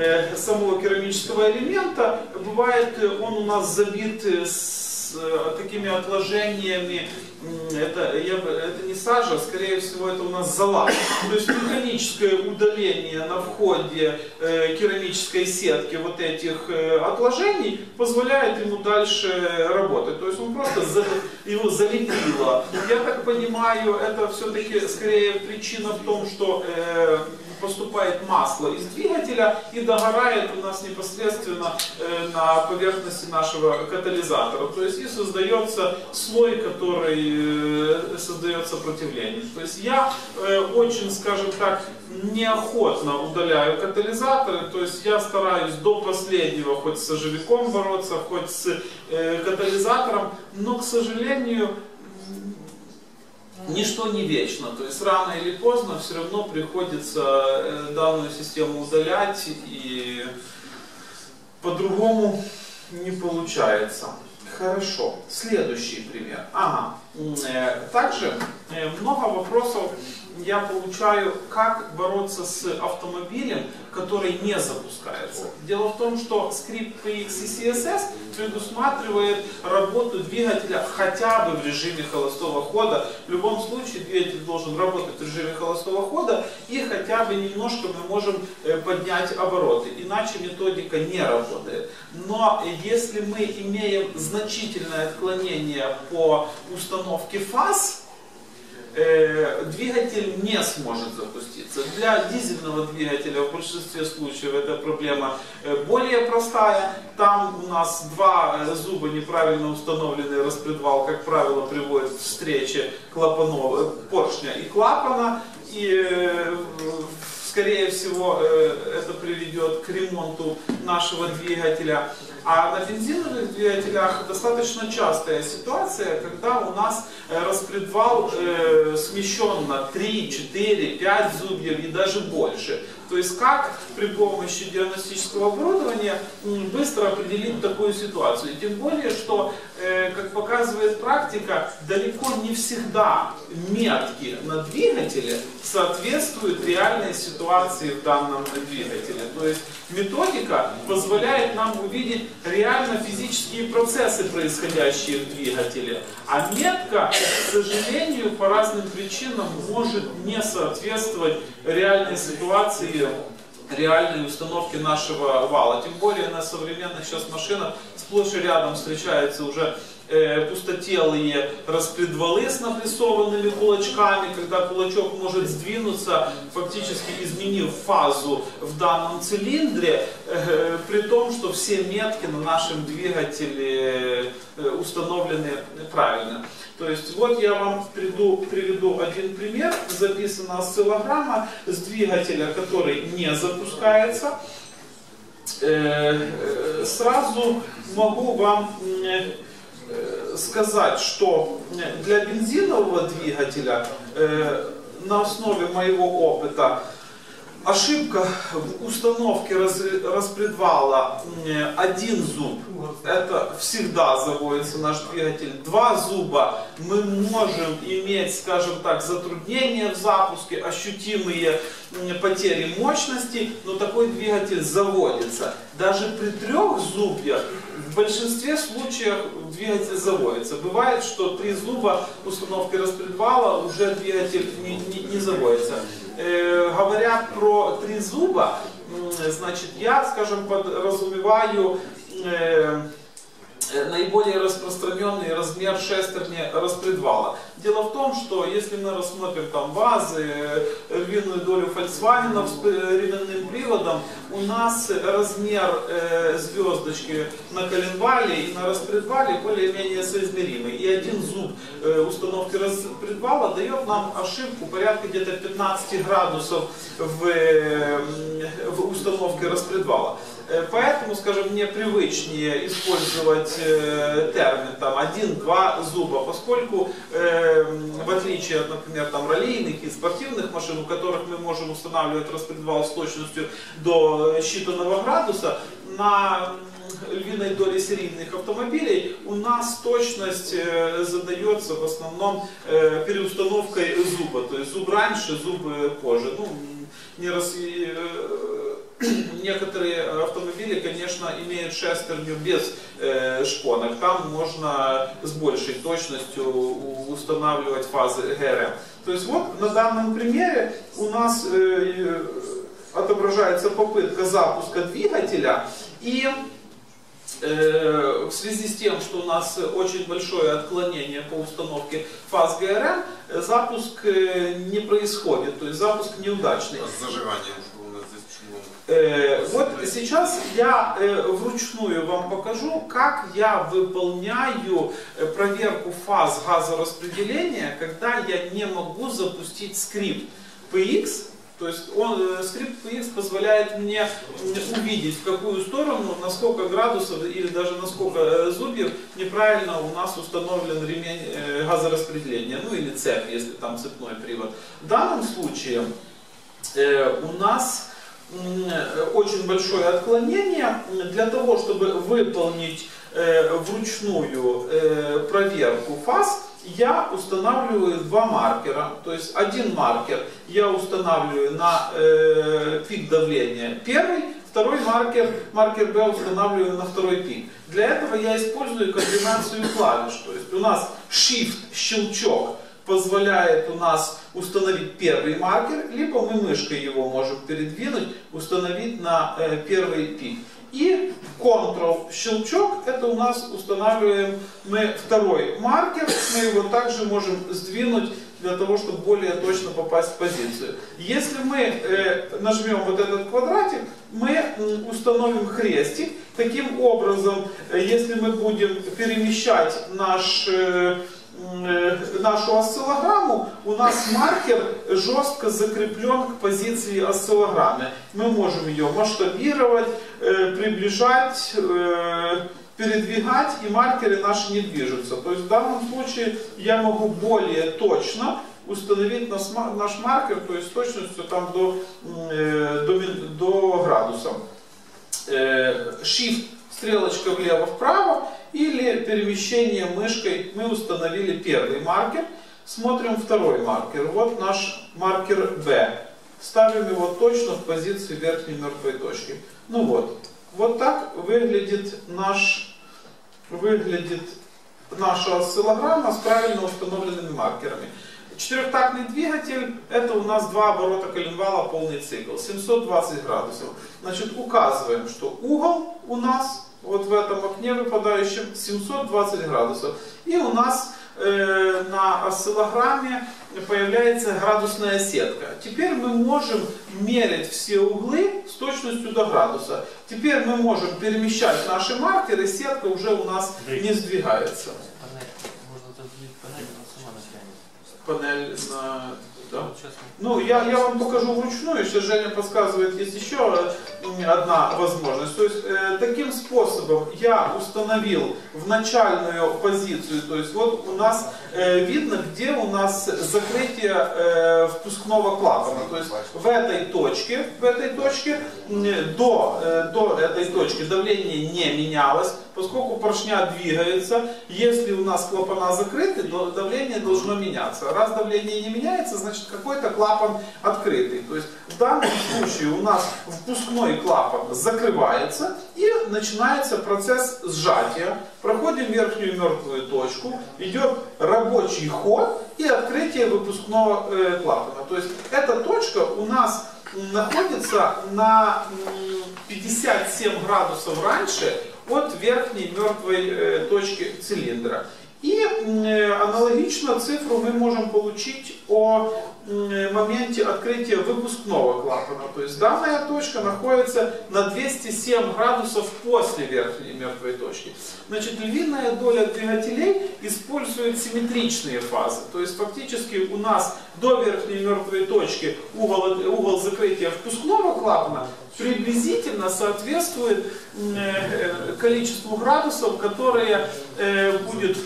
э, самого керамического элемента, бывает э, он у нас забит э, э, такими отложениями, это, я, это не сажа, скорее всего это у нас зола. То есть механическое удаление на входе э, керамической сетки вот этих э, отложений позволяет ему дальше работать. То есть он просто за- его залепило. Я так понимаю, это все-таки скорее причина в том, что э, поступает масло из двигателя и догорает у нас непосредственно э, на поверхности нашего катализатора. То есть и создается слой, который э, создает сопротивление. То есть я э, очень, скажем так, неохотно удаляю катализаторы, то есть я стараюсь до последнего хоть с сожевиком бороться, хоть с катализатором, но, к сожалению, Ничто не вечно, то есть рано или поздно все равно приходится э, данную систему удалять и по-другому не получается. Хорошо. Следующий пример. Ага. Э, Также э, много вопросов я получаю, как бороться с автомобилем, который не запускается. Дело в том, что скрипт PX и CSS предусматривает работу двигателя хотя бы в режиме холостого хода. В любом случае двигатель должен работать в режиме холостого хода и хотя бы немножко мы можем э, поднять обороты. Иначе методика не работает. Но если мы имеем значительное отклонение по установке фаз, э, двигатель не сможет запуститься. Для дизельного двигателя в большинстве случаев эта проблема э, более простая. Там у нас два э, зуба неправильно установленный распредвал, как правило, приводит к встрече клапанов, э, поршня и клапана. И э, скорее всего это приведет к ремонту нашего двигателя. А на бензиновых двигателях достаточно частая ситуация, когда у нас э, распредвал э, смещен на 3, 4, 5 зубьев и даже больше. То есть как при помощи диагностического оборудования быстро определить такую ситуацию. Тем более, что, э, как показывает практика, далеко не всегда метки на двигателе соответствуют реальной ситуации в данном двигателе. То есть методика позволяет нам увидеть реально физические процессы, происходящие в двигателе. А метка, к сожалению, по разным причинам может не соответствовать реальной ситуации реальной установки нашего вала. Тем более на современных сейчас машинах сплошь и рядом встречаются уже пустотелые распредвалы с напрессованными кулачками, когда кулачок может сдвинуться, фактически изменив фазу в данном цилиндре, при том, что все метки на нашем двигателе э, установлены правильно. То есть вот я вам приду, приведу один пример. Записана осциллограмма с двигателя, который не запускается. Э, э, Сразу могу вам сказать, что для бензинового двигателя э, на основе моего опыта ошибка в установке распредвала э, один зуб это всегда заводится наш двигатель. Два зуба мы можем иметь, скажем так, затруднения в запуске, ощутимые потери мощности, но такой двигатель заводится. Даже при трех зубьях в большинстве случаев двигатель заводится. Бывает, что три зуба установки распредвала уже двигатель не, не- не заводится. Э, говоря про три зуба, значит, я, скажем, подразумеваю э, э, наиболее распространенный размер шестерни распредвала. Дело в том, что если мы рассмотрим там вазы, э, львиную долю фольксвагенов с э, ременным приводом, у нас размер э, звездочки на коленвале и на распредвале более-менее соизмеримый. И один зуб э, установки распредвала дает нам ошибку порядка где-то 15 градусов в, э, в установке распредвала. Э, Поэтому, скажем, мне привычнее использовать э, термин там один-два зуба, поскольку э, в отличие от, например, там раллийных и спортивных машин, у которых мы можем устанавливать распредвал с точностью до считанного градуса, на львиной доли серийных автомобилей у нас точность задается в основном переустановкой зуба, то есть зуб раньше, зуб позже. Ну, не раз, некоторые автомобили, конечно, имеют шестерню без э, шпонок. Там можно с большей точностью устанавливать фазы ГРМ. То есть вот на данном примере у нас э, э, отображается попытка запуска двигателя и э, в связи с тем, что у нас очень большое отклонение по установке фаз ГРМ, запуск э, не происходит, то есть запуск неудачный. А с зажиганием что у нас здесь почему? Э, вот сейчас я э, вручную вам покажу, как я выполняю э, проверку фаз газораспределения, когда я не могу запустить скрипт PX. То есть он, э, скрипт PX позволяет мне увидеть, в какую сторону, на сколько градусов или даже на сколько э, зубьев неправильно у нас установлен ремень газораспределения, ну или цепь, если там цепной привод. В данном случае э, у нас очень большое отклонение. Для того, чтобы выполнить э, вручную э, проверку фаз, я устанавливаю два маркера. То есть один маркер я устанавливаю на э, пик давления первый, второй маркер, маркер B устанавливаю на второй пик. Для этого я использую комбинацию клавиш. То есть у нас Shift, щелчок позволяет у нас установить первый маркер, либо мы мышкой его можем передвинуть, установить на э, первый пик. И Ctrl щелчок, это у нас устанавливаем мы второй маркер, мы его также можем сдвинуть для того, чтобы более точно попасть в позицию. Если мы э, нажмем вот этот квадратик, мы установим хрестик. Таким образом, э, если мы будем перемещать наш э, нашу осциллограмму, у нас маркер жестко закреплен к позиции осциллограммы. Мы можем ее масштабировать, э, приближать, э, передвигать, и маркеры наши не движутся. То есть в данном случае я могу более точно установить нас- наш маркер, то есть с точностью там до, м, э, до, мин- до градуса. Э, Shift стрелочка влево-вправо или перемещение мышкой мы установили первый маркер. Смотрим второй маркер. Вот наш маркер B. Ставим его точно в позицию верхней мертвой точки. Ну вот. Вот так выглядит наш выглядит наша осциллограмма с правильно установленными маркерами. Четырехтактный двигатель, это у нас два оборота коленвала, полный цикл, 720 градусов. Значит, указываем, что угол у нас вот в этом окне выпадающем 720 градусов. И у нас э, на осциллограмме появляется градусная сетка. Теперь мы можем мерить все углы с точностью до градуса. Теперь мы можем перемещать наши маркеры, сетка уже у нас не сдвигается. Панель. Можно задвинуть панель, она сама натянет. Панель на... Да? Ну, я, я вам покажу вручную, сейчас Женя подсказывает, есть еще э, одна возможность. То есть, э, таким способом я установил в начальную позицию, то есть, вот у нас э, видно, где у нас закрытие э, впускного клапана. То есть, в этой точке, в этой точке, м, до, э, до этой точки давление не менялось, поскольку поршня двигается, если у нас клапана закрыты, то давление должно меняться. Раз давление не меняется, значит какой-то клапан открытый. То есть в данном случае у нас впускной клапан закрывается и начинается процесс сжатия. Проходим верхнюю мертвую точку, идет рабочий ход и открытие выпускного э, клапана. То есть эта точка у нас находится на м, 57 градусов раньше от верхней мертвой э, точки цилиндра. И э, аналогично цифру мы можем получить о э, моменте открытия выпускного клапана. То есть данная точка находится на 207 градусов после верхней мертвой точки. Значит, львиная доля двигателей использует симметричные фазы. То есть фактически у нас до верхней мертвой точки угол, угол закрытия впускного клапана приблизительно соответствует э, количеству градусов, которые э, будет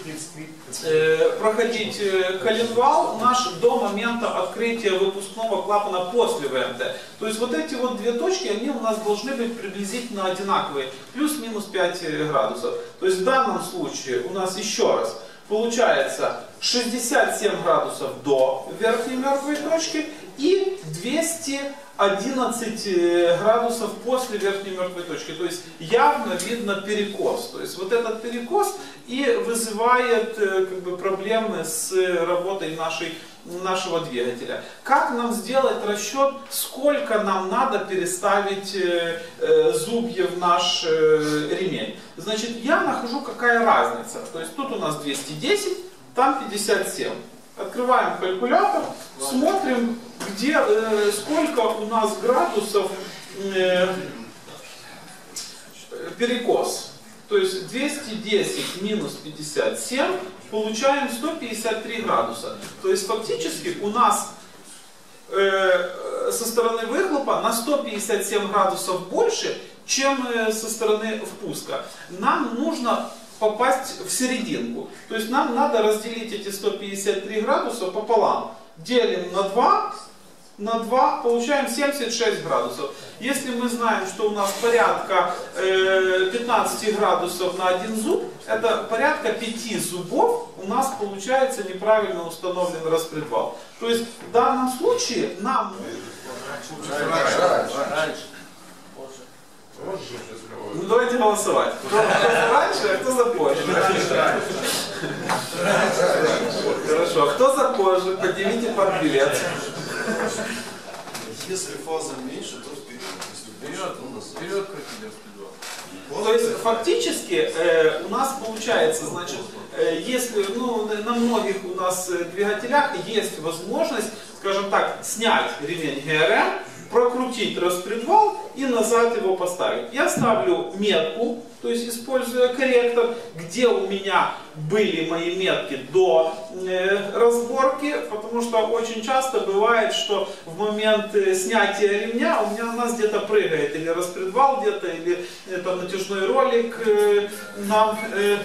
э, проходить коленвал наш до момента открытия выпускного клапана после ВМД. То есть вот эти вот две точки, они у нас должны быть приблизительно одинаковые, плюс-минус 5 градусов. То есть в данном случае у нас еще раз получается 67 градусов до верхней мертвой точки и 200 11 э, градусов после верхней мертвой точки. То есть явно видно перекос. То есть вот этот перекос и вызывает э, как бы, проблемы с работой нашей, нашего двигателя. Как нам сделать расчет, сколько нам надо переставить э, зубья в наш ремень? Значит, я нахожу какая разница. То есть тут у нас 210, там 57. Открываем калькулятор, смотрим, где, э, сколько у нас градусов э, перекос. То есть 210 минус 57 получаем 153 градуса. То есть фактически у нас э, со стороны выхлопа на 157 градусов больше, чем э, со стороны впуска. Нам нужно попасть в серединку. То есть нам надо разделить эти 153 градуса пополам. Делим на 2, на 2 получаем 76 градусов. Если мы знаем, что у нас порядка э, 15 градусов на один зуб, это порядка 5 зубов у нас получается неправильно установлен распредвал. То есть в данном случае нам ну давайте голосовать. Кто, за раньше, а кто за позже? Хорошо, а кто за позже? Поднимите портбилет. Если фаза меньше, то вперед. Если Вперед, больше, то назад. вперед крутили распредвал. То есть фактически э, у нас получается, значит, э, если ну, на- на многих у нас э, двигателях есть возможность, скажем так, снять ремень ГРМ, прокрутить распредвал и назад его поставить. Я ставлю метку, то есть используя корректор, где у меня были мои метки до э, разборки, потому что очень часто бывает, что в момент э, снятия ремня у меня у нас где-то прыгает или распредвал где-то, или это натяжной ролик э, нам э,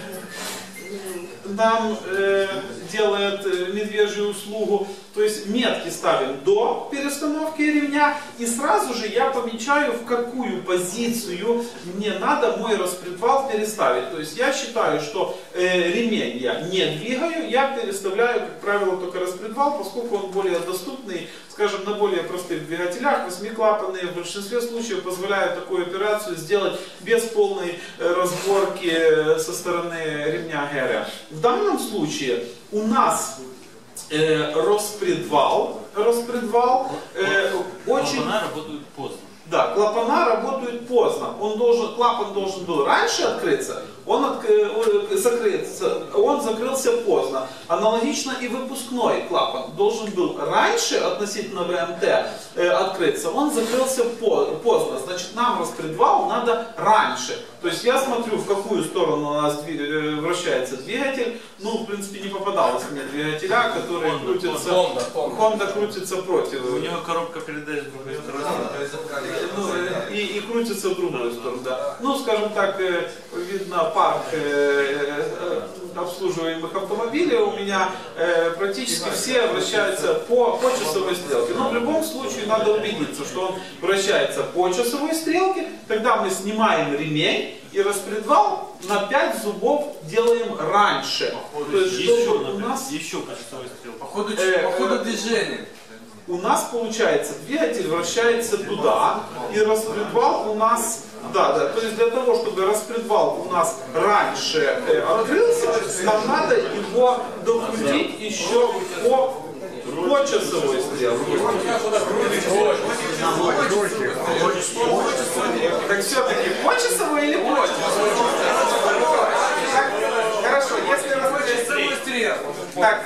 нам э, делает э, медвежью услугу. То есть метки ставим до перестановки ремня и сразу же я помечаю, в какую позицию мне надо мой распредвал переставить. То есть я считаю, что э, ремень я не двигаю, я переставляю, как правило, только распредвал, поскольку он более доступный, скажем, на более простых двигателях, восьмиклапанные в большинстве случаев позволяют такую операцию сделать без полной э, разборки э, со стороны ремня ГРМ. В данном случае у нас э, распредвал, распредвал э, очень... Клапана работают поздно. Да, клапана работают поздно. Он должен, клапан должен был раньше открыться, он отк- э, закрыться, он закрылся поздно. Аналогично и выпускной клапан должен был раньше относительно ВМТ э, открыться, он закрылся по- поздно. Значит, нам распредвал надо раньше. То есть я смотрю, в какую сторону у нас э, вращается двигатель. Ну, в принципе, не попадалось мне двигателя, которые крутятся. Honda крутится против. У него коробка передач с другой. Ну, э, и, и крутится в другую сторону, да. Ну, скажем так, э, видно парк э, э, обслуживаемых автомобилей у меня э, практически все вращаются по, по часовой стрелке. Но в любом случае надо убедиться, что он вращается по часовой стрелке. Тогда мы снимаем ремень и распредвал на 5 зубов делаем раньше. То есть, Еще, у нас еще по часовой стрелке. По ходу, Э, по ходу э, движения. У нас получается двигатель вращается туда, и распредвал у нас, да, да, то есть для того, чтобы распредвал у нас раньше э, открылся, нам надо его докрутить еще по, по часовой стрелке. Так все-таки по часовой или против? Так, Хорошо, если распределить... Так,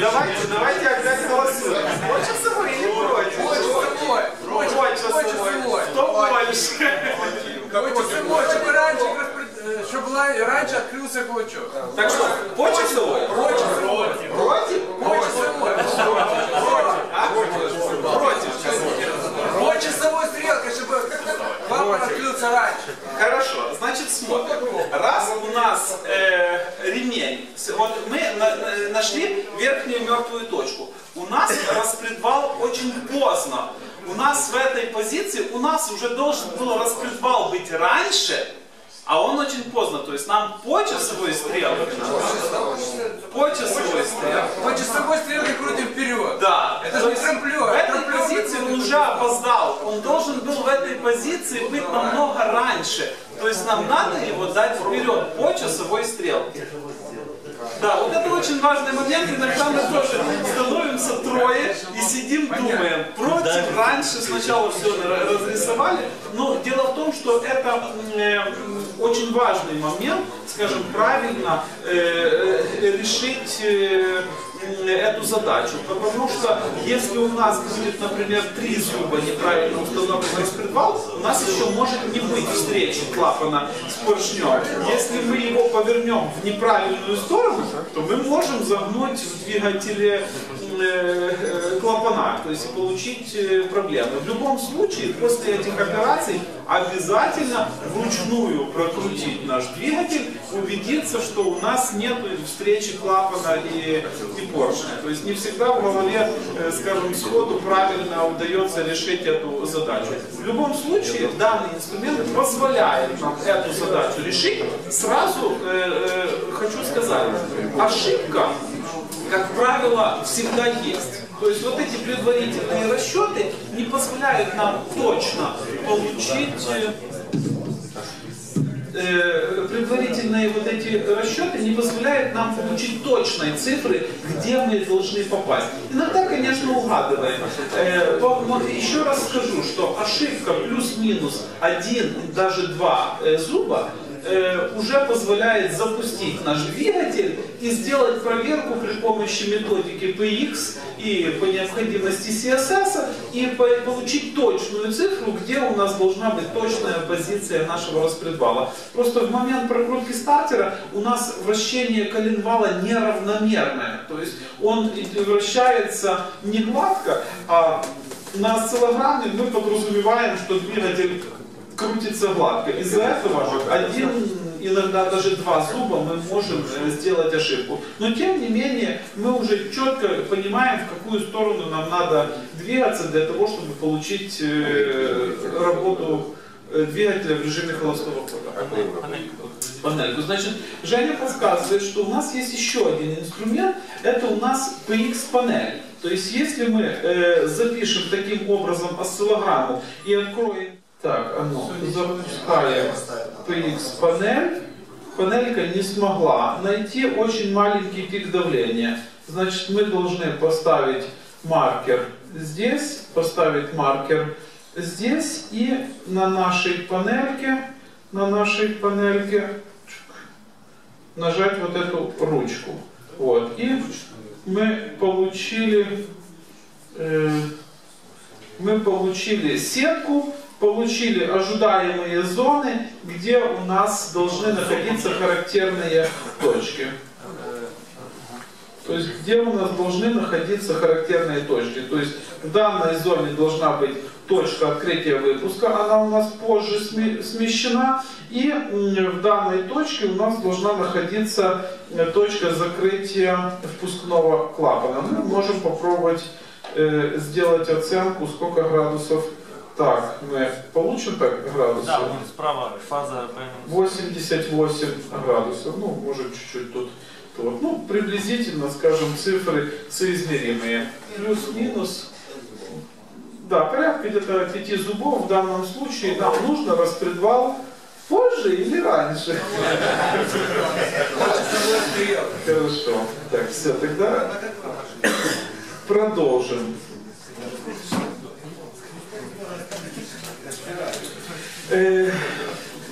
давайте, давайте опять голосуем. По часовой или против? По часовой. Кто больше? Часовой, чтобы раньше, чтобы раньше открылся клочок. Так что, по часовой? Против? Против? По часовой. А? Против. По часовой стрелке, чтобы клапан открылся раньше. Значит смотрим. Раз у нас э, ремень, вот мы на- на- нашли верхнюю мертвую точку. У нас распредвал очень поздно. У нас в этой позиции, у нас уже должен был распредвал быть раньше, а он очень поздно. То есть нам по часовой стрелке надо. По часовой стрелке. По часовой стрелке крутим вперед. Да. Это То же трамплер. В этой позиции он уже опоздал. Он должен был в этой позиции быть намного раньше. То есть нам надо его дать вперед по часовой стрелке. Да, вот это очень важный момент. Иногда мы тоже становимся трое и сидим, думаем. Против, раньше сначала все разрисовали. Но дело в том, что это очень важный момент, скажем, правильно э, э, решить э, эту задачу. Потому что если у нас будет, например, три зуба неправильно установлен распредвал, у нас еще может не быть встречи клапана с поршнем. Если мы его повернем в неправильную сторону, то мы можем загнуть в двигателе э, э, клапана, то есть получить э, проблемы. В любом случае, после этих операций обязательно вручную прокрутить наш двигатель, убедиться, что у нас нет встречи клапана и, и поршня. То есть не всегда в голове, скажем, сходу правильно удается решить эту задачу. В любом случае, данный инструмент позволяет нам эту задачу решить. Сразу э, э, хочу сказать, ошибка, как правило, всегда есть. То есть вот эти предварительные расчеты не позволяют нам точно получить э, э, предварительные вот эти расчеты не позволяют нам получить точные цифры, где мы должны попасть. Иногда, конечно, угадываем. Э, вот еще раз скажу, что ошибка плюс-минус один, даже два зуба э, уже позволяет запустить наш двигатель и сделать проверку при помощи методики PX и по необходимости CSS и по- получить точную цифру, где у нас должна быть точная позиция нашего распредвала. Просто в момент прокрутки стартера у нас вращение коленвала неравномерное. То есть он вращается не гладко, а на осциллограмме мы подразумеваем, что двигатель крутится гладко. Из-за этого один, иногда даже два зуба мы можем э, сделать ошибку. Но тем не менее мы уже четко понимаем, в какую сторону нам надо двигаться для того, чтобы получить э, работу э, двигателя в режиме холостого хода. Панельку. Значит, Женя подсказывает, что у нас есть еще один инструмент, это у нас PX-панель. То есть, если мы э, запишем таким образом осциллограмму и откроем, так, ну, запускаем PX-панель, панелька не смогла найти очень маленький пик давления. Значит, мы должны поставить маркер здесь, поставить маркер здесь и на нашей панельке, на нашей панельке нажать вот эту ручку. Вот. И мы получили, э, мы получили сетку, получили ожидаемые зоны, где у нас должны находиться характерные точки. То есть где у нас должны находиться характерные точки. То есть в данной зоне должна быть точка открытия выпуска, она у нас позже сме- смещена. И в данной точке у нас должна находиться э, точка закрытия впускного клапана. Мы можем попробовать э, сделать оценку, сколько градусов. Так, мы получим так градусов? Да, вон справа фаза ПМ. 88 градусов. Ну, может чуть-чуть тут. тут. Ну, приблизительно, скажем, цифры соизмеримые. Плюс-минус. Да, порядка где-то 5 зубов в данном случае. Нам нужно распредвал позже или раньше? Хорошо. Так, все, тогда продолжим. Э,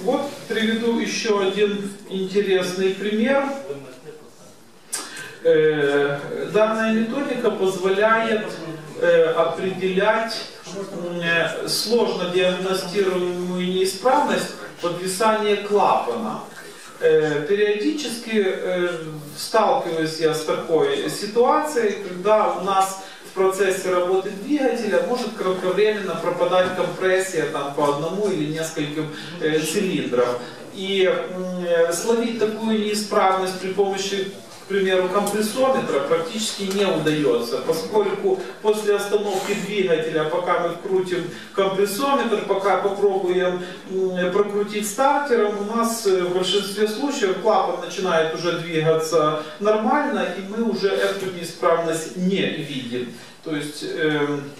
Вот приведу еще один интересный пример. Э, Данная методика позволяет э, определять э, сложно диагностируемую неисправность подвисания клапана. Э, Периодически э, сталкиваюсь я с такой ситуацией, когда у нас процессе работы двигателя может кратковременно пропадать компрессия там, по одному или нескольким э, цилиндрам. И э, словить такую неисправность при помощи к примеру, компрессометра практически не удается, поскольку после остановки двигателя, пока мы вкрутим компрессометр, пока попробуем прокрутить стартером, у нас в большинстве случаев клапан начинает уже двигаться нормально, и мы уже эту неисправность не видим. То есть эм,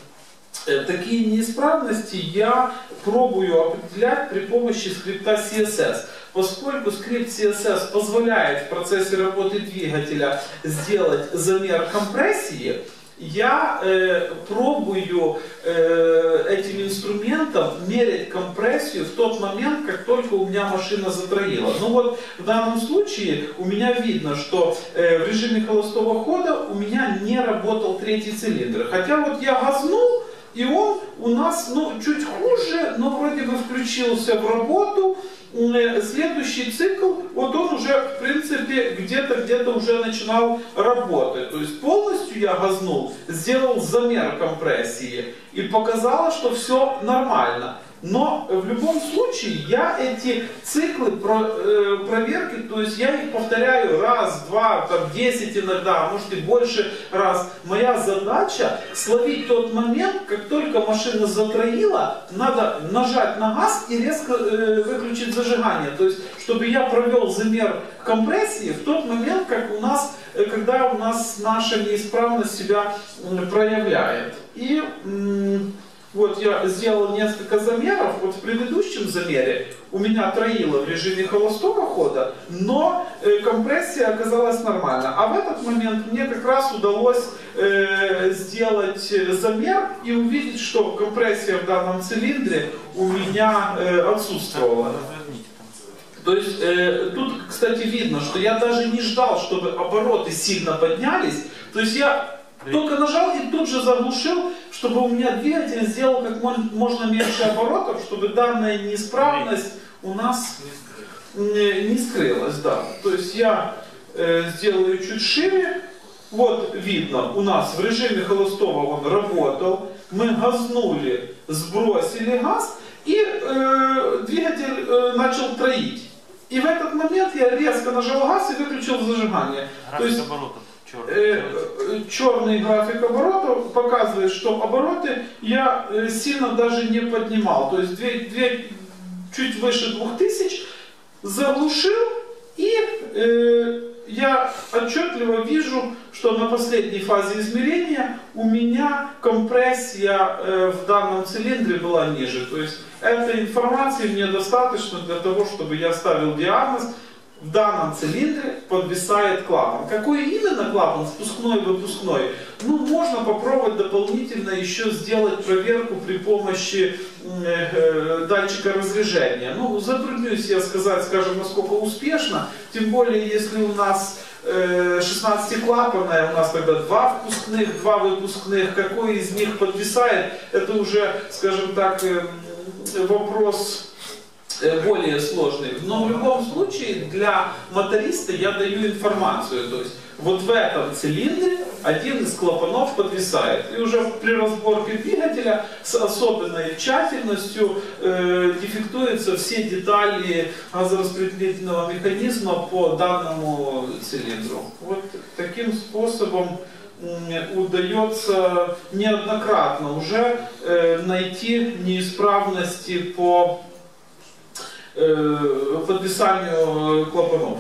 э, такие неисправности я пробую определять при помощи скрипта CSS. Поскольку скрипт CSS позволяет в процессе работы двигателя сделать замер компрессии, я э, пробую э, этим инструментом мерять компрессию в тот момент, как только у меня машина затроила. Ну вот в данном случае у меня видно, что э, в режиме холостого хода у меня не работал третий цилиндр. Хотя вот я газнул, и он у нас ну, чуть хуже, но вроде бы включился в работу. Э, Следующий цикл, вот он уже, в принципе, где-то где-то уже начинал работать. То есть полностью я газнул, сделал замер компрессии и показало, что все нормально. Но в любом случае я эти циклы э, проверки, то есть я их повторяю раз, два, там, десять иногда, а может и больше раз. Моя задача словить тот момент, как только машина затроила, надо нажать на газ и резко э, выключить зажигание. То есть, чтобы я провел замер компрессии в тот момент, как у нас, э, когда у нас наша неисправность себя проявляет. И вот я сделал несколько замеров. Вот в предыдущем замере у меня троило в режиме холостого хода, но э, компрессия оказалась нормальна. А в этот момент мне как раз удалось э, сделать э, замер и увидеть, что компрессия в данном цилиндре у меня э, отсутствовала. То есть э, тут, кстати, видно, что я даже не ждал, чтобы обороты сильно поднялись. То есть я только нажал и тут же заглушил, чтобы у меня двигатель сделал как можно меньше оборотов, чтобы данная неисправность у нас не, не скрылась. Да. То есть я э, сделаю чуть шире. Вот видно, у нас в режиме холостого он работал. Мы газнули, сбросили газ, и э, двигатель э, начал троить. И в этот момент я резко нажал газ и выключил зажигание. То График есть оборотов черный. э, э, черный график оборотов показывает, что обороты я э, сильно даже не поднимал. То есть две, две, чуть выше 2000 заглушил и э, я отчетливо вижу, что на последней фазе измерения у меня компрессия э, в данном цилиндре была ниже. То есть этой информации мне достаточно для того, чтобы я ставил диагноз, в данном цилиндре подвисает клапан. Какой именно клапан, спускной, выпускной? Ну, можно попробовать дополнительно еще сделать проверку при помощи э, э, датчика разряжения. Ну, затруднюсь я сказать, скажем, насколько успешно, тем более, если у нас 16-клапанная, у нас тогда два впускных, два выпускных, какой из них подвисает, это уже, скажем так, вопрос Э, более сложный. Но в любом случае для моториста я даю информацию. То есть вот в этом цилиндре один из клапанов подвисает. И уже при разборке двигателя с особенной тщательностью э, дефектуются все детали газораспределительного механизма по данному цилиндру. Вот таким способом удается неоднократно уже э, найти неисправности по Э, подвисанию э, клапанов.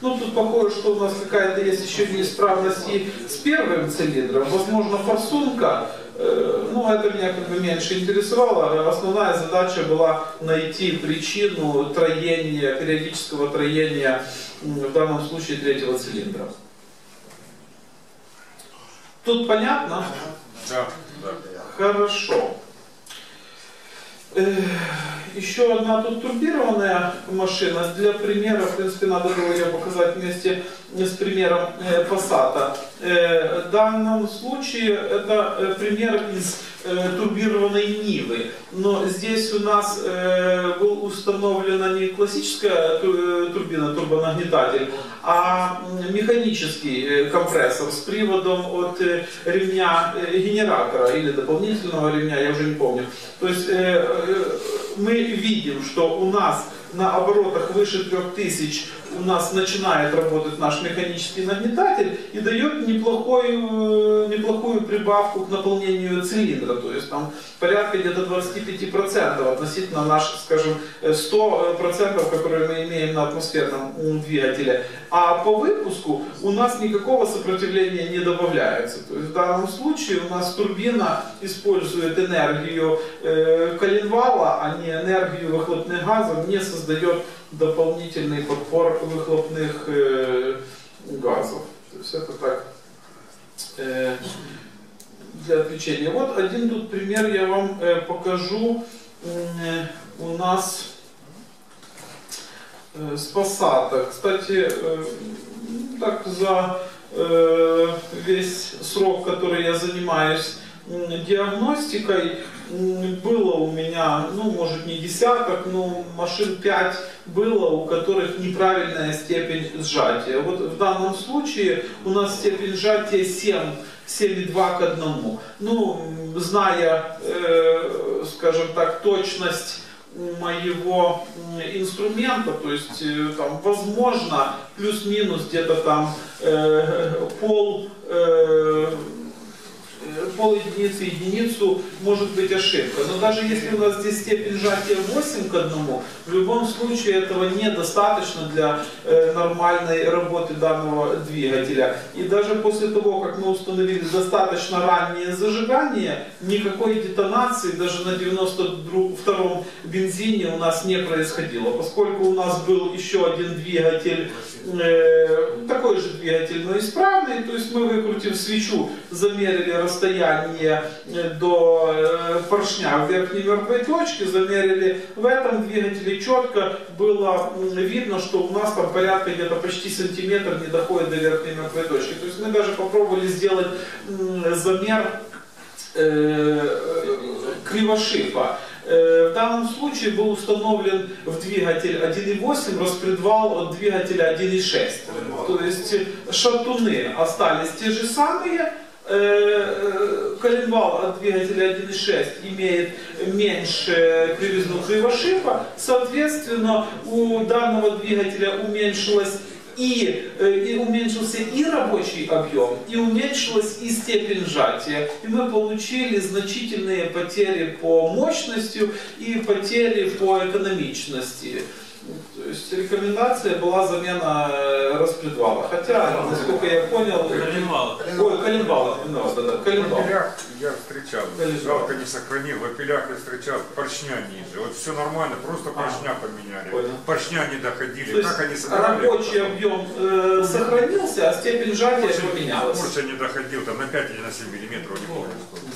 Ну, тут похоже, что у нас какая-то есть еще неисправность и с первым цилиндром. Возможно, форсунка. Э, ну, это меня как бы меньше интересовало. Основная задача была найти причину троения, периодического троения, в данном случае третьего цилиндра. Тут понятно? Да, да. Хорошо. Еще одна тут турбированная машина. Для примера, в принципе, надо было ее показать вместе с примером э, Passat. Э, в данном случае это э, пример из турбированной Нивы. Но здесь у нас был установлена не классическая турбина, турбонагнетатель, а механический компрессор с приводом от ремня генератора или дополнительного ремня, я уже не помню. То есть мы видим, что у нас на оборотах выше 3000 у нас начинает работать наш механический нагнетатель и дает неплохую, неплохую прибавку к наполнению цилиндра. То есть там порядка где-то 25% относительно наших, скажем, 100%, которые мы имеем на атмосферном двигателе. А по выпуску у нас никакого сопротивления не добавляется. То есть в данном случае у нас турбина использует энергию э, коленвала, а не энергию выхлопных газов, не создает дополнительный подпор выхлопных э, газов. То есть это так э, для отвлечения. Вот один тут пример я вам э, покажу. У нас э, с Passat. Кстати, так за весь срок, который я занимаюсь диагностикой, было у меня, ну, может, не десяток, но машин 5 было, у которых неправильная степень сжатия. Вот в данном случае у нас степень сжатия 7, 7,2 к 1. Ну, зная, э, скажем так, точность моего инструмента, то есть э, там возможно плюс-минус где-то там э, пол э, пол единицы единицу может быть ошибка. Но даже если у нас здесь степень сжатия 8 к 1, в любом случае этого недостаточно для э, нормальной работы данного двигателя. И даже после того, как мы установили достаточно раннее зажигание, никакой детонации даже на 92 бензине у нас не происходило. Поскольку у нас был еще один двигатель, э, такой же двигатель, но исправный, то есть мы выкрутив свечу, замерили расстояние э, до э, поршня в верхней мертвой точке, замерили в этом двигателе четко было видно, что у нас там порядка где-то почти сантиметр не доходит до верхней мертвой точки. То есть мы даже попробовали сделать замер э, кривошипа. В данном случае был установлен в двигатель 1.8 распредвал от двигателя 1.6. То есть шатуны остались те же самые, коленвал от двигателя 1.6 имеет меньше кривизну кривошипа, соответственно, у данного двигателя уменьшилась и, э, и уменьшился и рабочий объем, и уменьшилась и степень сжатия. И мы получили значительные потери по мощности и потери по экономичности. То есть рекомендация была замена э, распредвала. Хотя, насколько я понял, Коленвала. Ой, коленвала, да, да, да, коленвал. я встречал, Коленвал. жалко не сохранил, в апелях я встречал поршня ниже. Вот все нормально, просто поршня поменяли. Понял. Поршня не То доходили. есть Как они собирали? рабочий объем э, сохранился, а степень сжатия поменялась. Поршень не доходил, там на 5 или на 7 миллиметров, не помню сколько.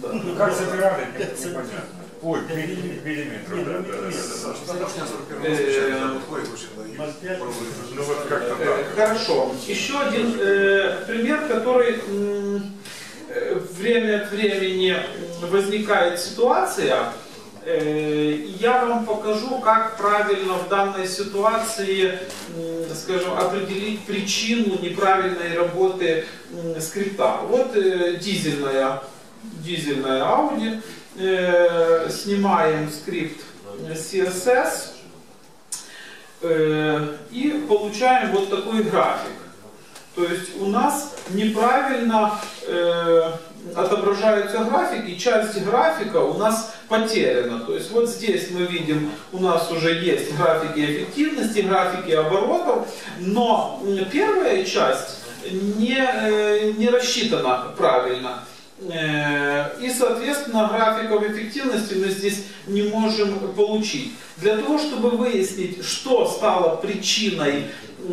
Да. Ну как собирали, не- непонятно. Ой, да, да, да. Э, Ну вот как-то Э, так. Хорошо. Еще один э, пример, который э, время от времени возникает ситуация. Я вам покажу, как правильно в данной ситуации, скажем, определить причину неправильной работы скрипта. Вот дизельная, дизельная Audi. Э, снимаем скрипт CSS. Э, и получаем вот такой график. То есть у нас неправильно э, отображаются графики, часть графика у нас потеряна. То есть вот здесь мы видим, у нас уже есть графики эффективности, графики оборотов, но первая часть не, э, не рассчитана правильно. Э, И, соответственно, графиков эффективности мы здесь не можем получить. Для того, чтобы выяснить, что стало причиной,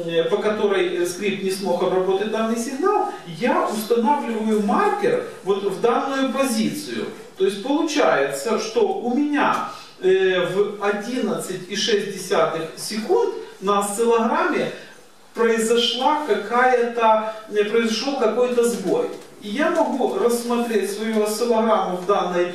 э, по которой скрипт не смог обработать данный сигнал, я устанавливаю маркер вот в данную позицию. То есть получается, что у меня э, в 11,6 секунд на осциллограмме произошла какая-то, произошел какой-то сбой. И я могу рассмотреть свою осциллограмму в данной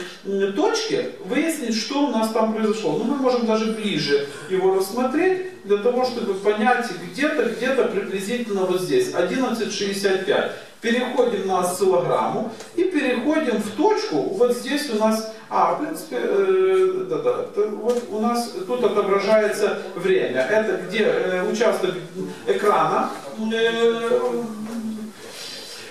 точке, выяснить, что у нас там произошло. Ну, мы можем даже ближе его рассмотреть, для того, чтобы понять где-то, где-то приблизительно вот здесь, 11.65. Переходим на осциллограмму и переходим в точку, вот здесь у нас, а, в принципе, э, да-да, это вот у нас тут отображается время. Это где э, участок экрана, э,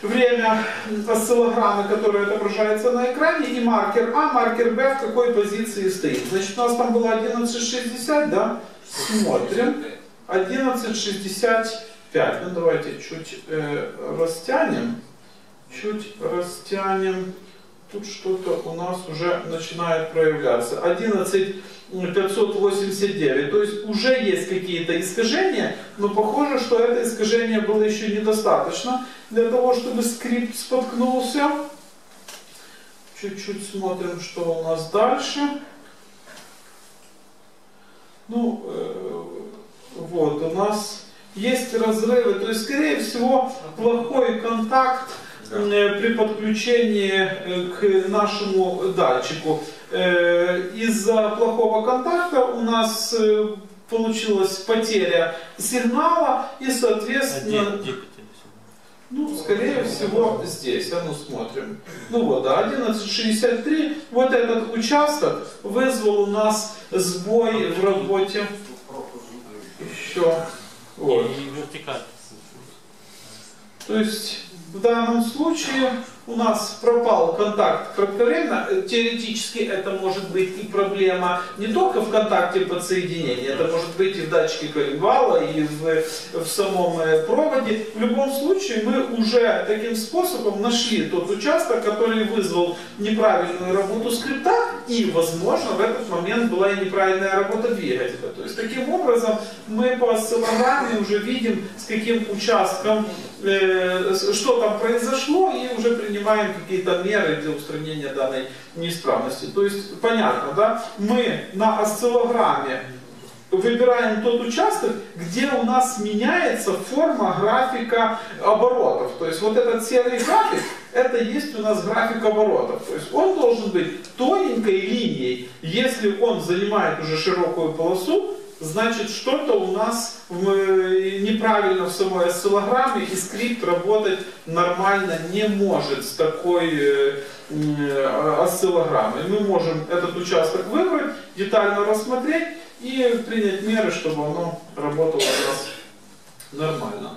время осциллограммы, которое отображается на экране, и маркер А, маркер Б в какой позиции стоит. Значит, у нас там было 11.60, да? Смотрим. 11.65. Ну, давайте чуть э, растянем. Чуть растянем. Тут что-то у нас уже начинает проявляться. 11.589. То есть уже есть какие-то искажения, но похоже, что это искажение было еще недостаточно для того, чтобы скрипт споткнулся. Чуть-чуть смотрим, что у нас дальше. Ну, э, вот, у нас есть разрывы, то есть, скорее всего, плохой контакт э, при подключении э, к нашему датчику. Э, Из-за плохого контакта у нас э, получилась потеря сигнала и, А соответственно, потеря ну, скорее всего, здесь. А ну, смотрим. Ну вот, да, 11.63. Вот этот участок вызвал у нас сбой в работе. Еще. Вот. То есть, в данном случае у нас пропал контакт кратковременно. Э, Теоретически это может быть и проблема не только в контакте подсоединения, это может быть и в датчике коленвала, и в, в самом э, проводе. В любом случае мы уже таким способом нашли тот участок, который вызвал неправильную работу скрипта, и, возможно, в этот момент была и неправильная работа двигателя. То есть, таким образом, мы по осциллограмме уже видим, с каким участком, э, что там произошло, и уже принимаем какие-то меры для устранения данной неисправности. То есть, понятно, да? Мы на осциллограмме выбираем тот участок, где у нас меняется форма графика оборотов. То есть вот этот серый график, это есть у нас график оборотов. То есть он должен быть тоненькой линией. Если он занимает уже широкую полосу, значит что-то у нас э, неправильно в самой осциллограмме, и скрипт работать нормально не может с такой э, э, осциллограммой. Мы можем этот участок выбрать, детально рассмотреть и принять меры, чтобы оно работало у нас нормально.